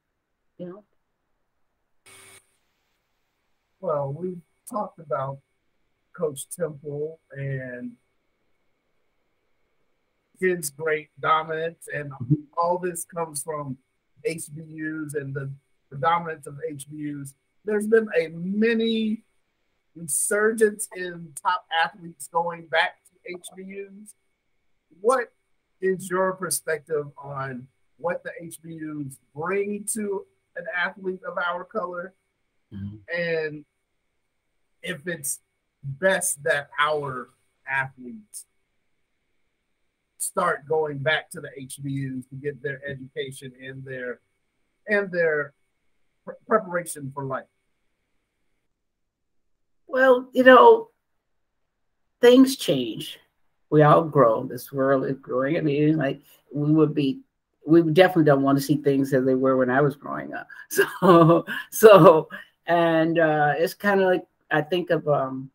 you know. Well, we talked about Coach Temple and his great dominance, and all this comes from HBUs and the, the dominance of HBUs. There's been a mini resurgence in top athletes going back to HBUs. What is your perspective on what the HBUs bring to an athlete of our color? Mm-hmm. And if it's best that our athletes start going back to the HBUs to get their education and their and their preparation for life? Well, you know, things change. We all grow. This world is growing. I mean, like we would be, we definitely don't want to see things as they were when I was growing up. So, so, and uh, it's kind of like I think of um,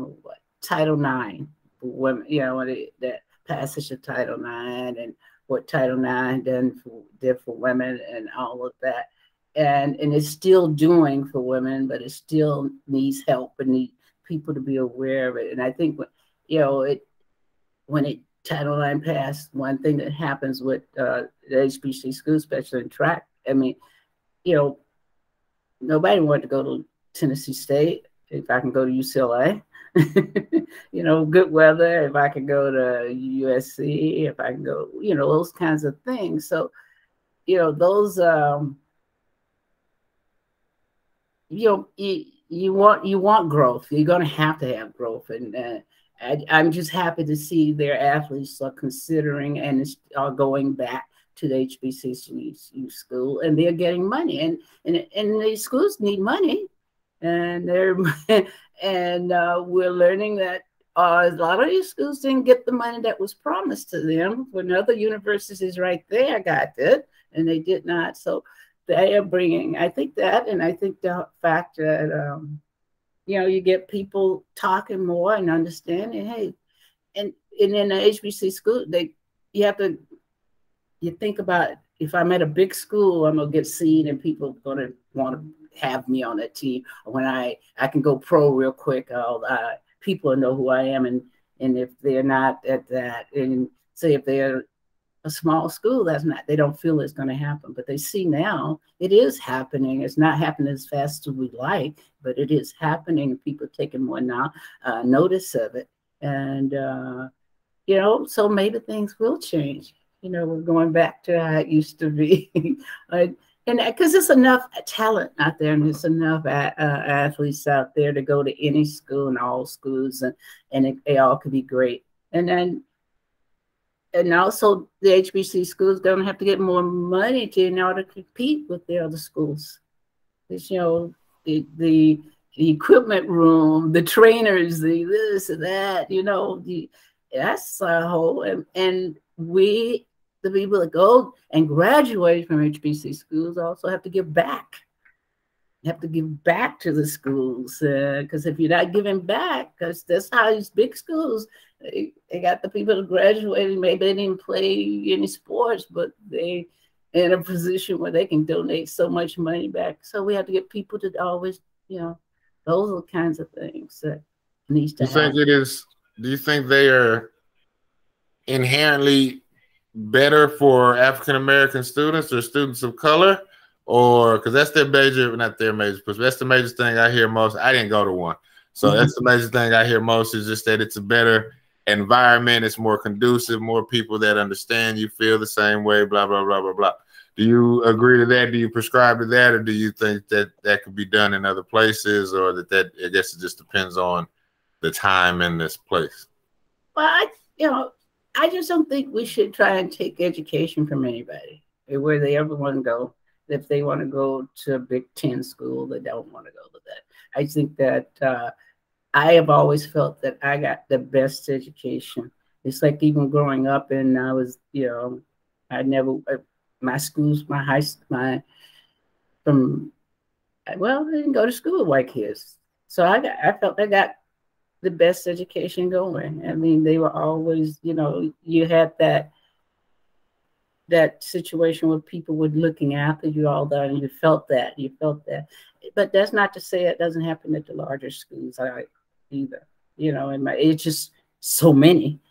what, Title IX, women, you know, it, that passage of Title IX and what Title IX done for, did for women and all of that. And, and it's still doing for women, but it still needs help and need people to be aware of it. And I think, you know, it when it Title IX passed, one thing that happens with uh, the HBC school, especially in track, I mean, you know, nobody wanted to go to Tennessee State. If I can go to UCLA, you know, good weather, if I can go to USC, if I can go, you know, those kinds of things. So, you know, those, um, you know, you, you want you want growth. You're going to have to have growth, and uh, I, am just happy to see their athletes are considering and are going back to the HBCU school, and they're getting money, and and and the schools need money and and uh, we're learning that uh, a lot of these schools didn't get the money that was promised to them. When other universities right there got it, and they did not. So they are bringing. I think that, and I think the fact that um, you know you get people talking more and understanding. Hey, and and in the HBC school, they you have to you think about if I'm at a big school, I'm gonna get seen and people are gonna want to have me on a team. When I I can go pro real quick, I'll, uh, people know who I am, and and if they're not at that, and say if they're a small school, that's not they don't feel it's going to happen, but they see now it is happening. It's not happening as fast as we'd like, but it is happening. People taking more now uh, notice of it, and uh, you know, so maybe things will change. You know, we're going back to how it used to be. and because there's enough talent out there and there's enough uh, athletes out there to go to any school and all schools and and it, they all could be great. And then and also the hbc schools to have to get more money to in order to compete with the other schools. Because you know the, the the equipment room the trainers the this and that you know the that's a whole and, and we the people that go and graduate from HBC schools also have to give back. You have to give back to the schools because uh, if you're not giving back, because that's how these big schools they, they got the people that graduated. Maybe they didn't play any sports, but they in a position where they can donate so much money back. So we have to get people to always, you know, those are the kinds of things that needs to. You happen. think it is? Do you think they are inherently better for African American students or students of color, or because that's their major, not their major, but that's the major thing I hear most. I didn't go to one, so mm-hmm. that's the major thing I hear most is just that it's a better environment, it's more conducive, more people that understand you, feel the same way, blah blah blah blah blah. Do you agree to that? Do you prescribe to that, or do you think that that could be done in other places, or that that I guess it just depends on the time in this place? Well, I, you know, I just don't think we should try and take education from anybody where they ever want to go. If they want to go to a Big Ten school, they don't want to go to that. I think that uh, I have always felt that I got the best education. It's like even growing up, and I was, you know, I never uh, my schools, my high, my from well, I didn't go to school with white kids, so I got I felt I got the best education going. I mean, they were always, you know, you had that that situation where people were looking after you all that and you felt that you felt that. But that's not to say it doesn't happen at the larger schools either you know and my, it's just so many.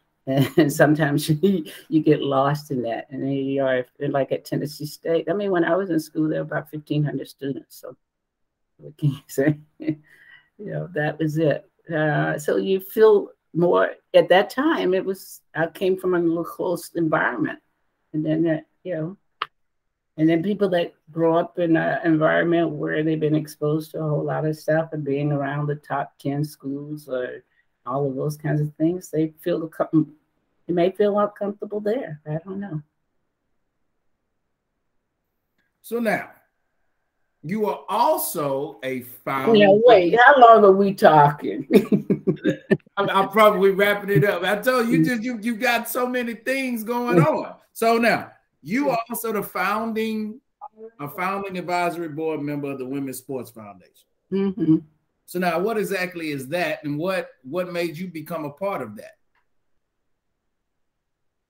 And sometimes you, you get lost in that. And you are like at tennessee state i mean when i was in school there were about 1500 students so what can you say? You know that was it uh, so you feel more at that time. It was I came from a little close environment, and then uh, you know, and then people that grow up in an environment where they've been exposed to a whole lot of stuff and being around the top ten schools or all of those kinds of things, they feel they may feel uncomfortable there. I don't know. So now, you are also a founder. Yeah, wait, how long are we talking? I'm, I'm, probably wrapping it up. I told you, just you you got so many things going on. So now you are also the founding, a founding advisory board member of the Women's Sports Foundation. Mm-hmm. So now, what exactly is that, and what what made you become a part of that?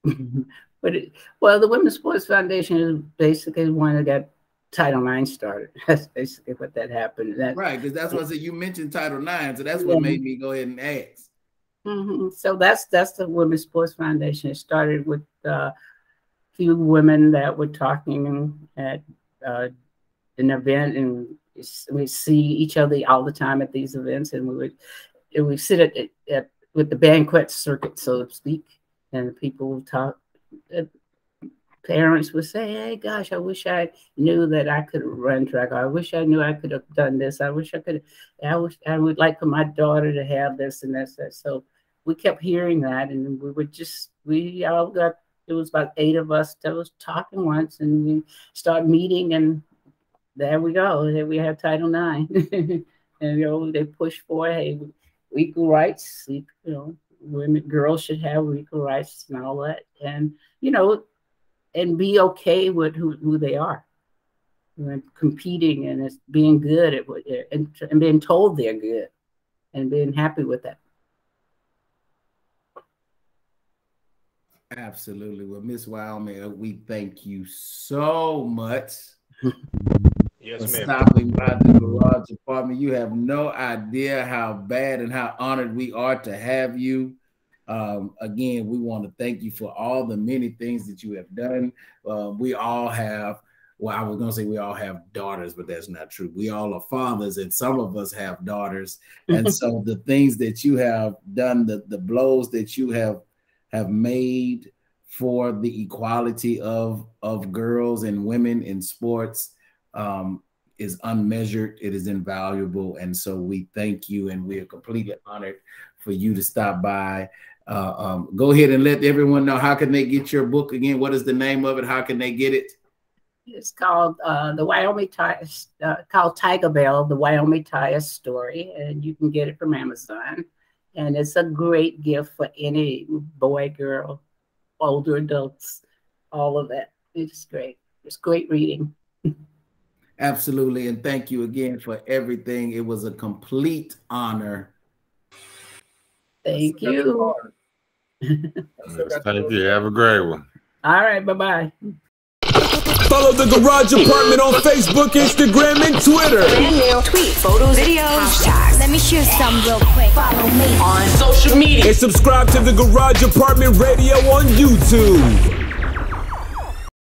but it, well, the Women's Sports Foundation is basically one that got Title IX started. That's basically what that happened. That, right, because that's what I said. You mentioned Title IX, so that's what yeah. made me go ahead and ask. Mm-hmm. So that's that's the Women's Sports Foundation. It started with a uh, few women that were talking at uh, an event, and we see each other all the time at these events, and we would and we sit at, at with the banquet circuit, so to speak, and people talk parents would say, Hey, gosh, I wish I knew that I could run track. I wish I knew I could have done this. I wish I could. I wish I would like for my daughter to have this and. That. So we kept hearing that, and we would just, we all got, it was about eight of us that was talking once, and we start meeting, and there we go. There we have Title IX. and, you know, they push for, hey, equal rights, you know, women, girls should have equal rights and all that. And, you know, and be okay with who, who they are. And competing and it's being good at what and, and being told they're good and being happy with that. Absolutely. Well miss Wyomia uh, we thank you so much yes for stopping by the garage apartment. You have no idea how bad and how honored we are to have you um, again, we want to thank you for all the many things that you have done. Uh, we all have, well, I was going to say we all have daughters, but that's not true. We all are fathers, and some of us have daughters. And so the things that you have done, the, the blows that you have have made for the equality of of girls and women in sports um, is unmeasured. It is invaluable. And so we thank you and we are completely honored for you to stop by. Uh, um, go ahead and let everyone know how can they get your book again. What is the name of it? How can they get it? It's called uh, the Wyomia Tyus, uh, called Tiger Belle, the Wyomia Tyus story, and you can get it from Amazon. And it's a great gift for any boy, girl, older adults, all of that. It's great. It's great reading. Absolutely. And thank you again for everything. It was a complete honor. Thank you. Yes, thank you. Have a great one. All right. Bye bye. Follow the Garage Apartment on Facebook, Instagram, and Twitter. Brand new tweet, photos, videos, hashtags. Let me share some real quick. Follow me on social media. And subscribe to the Garage Apartment Radio on YouTube.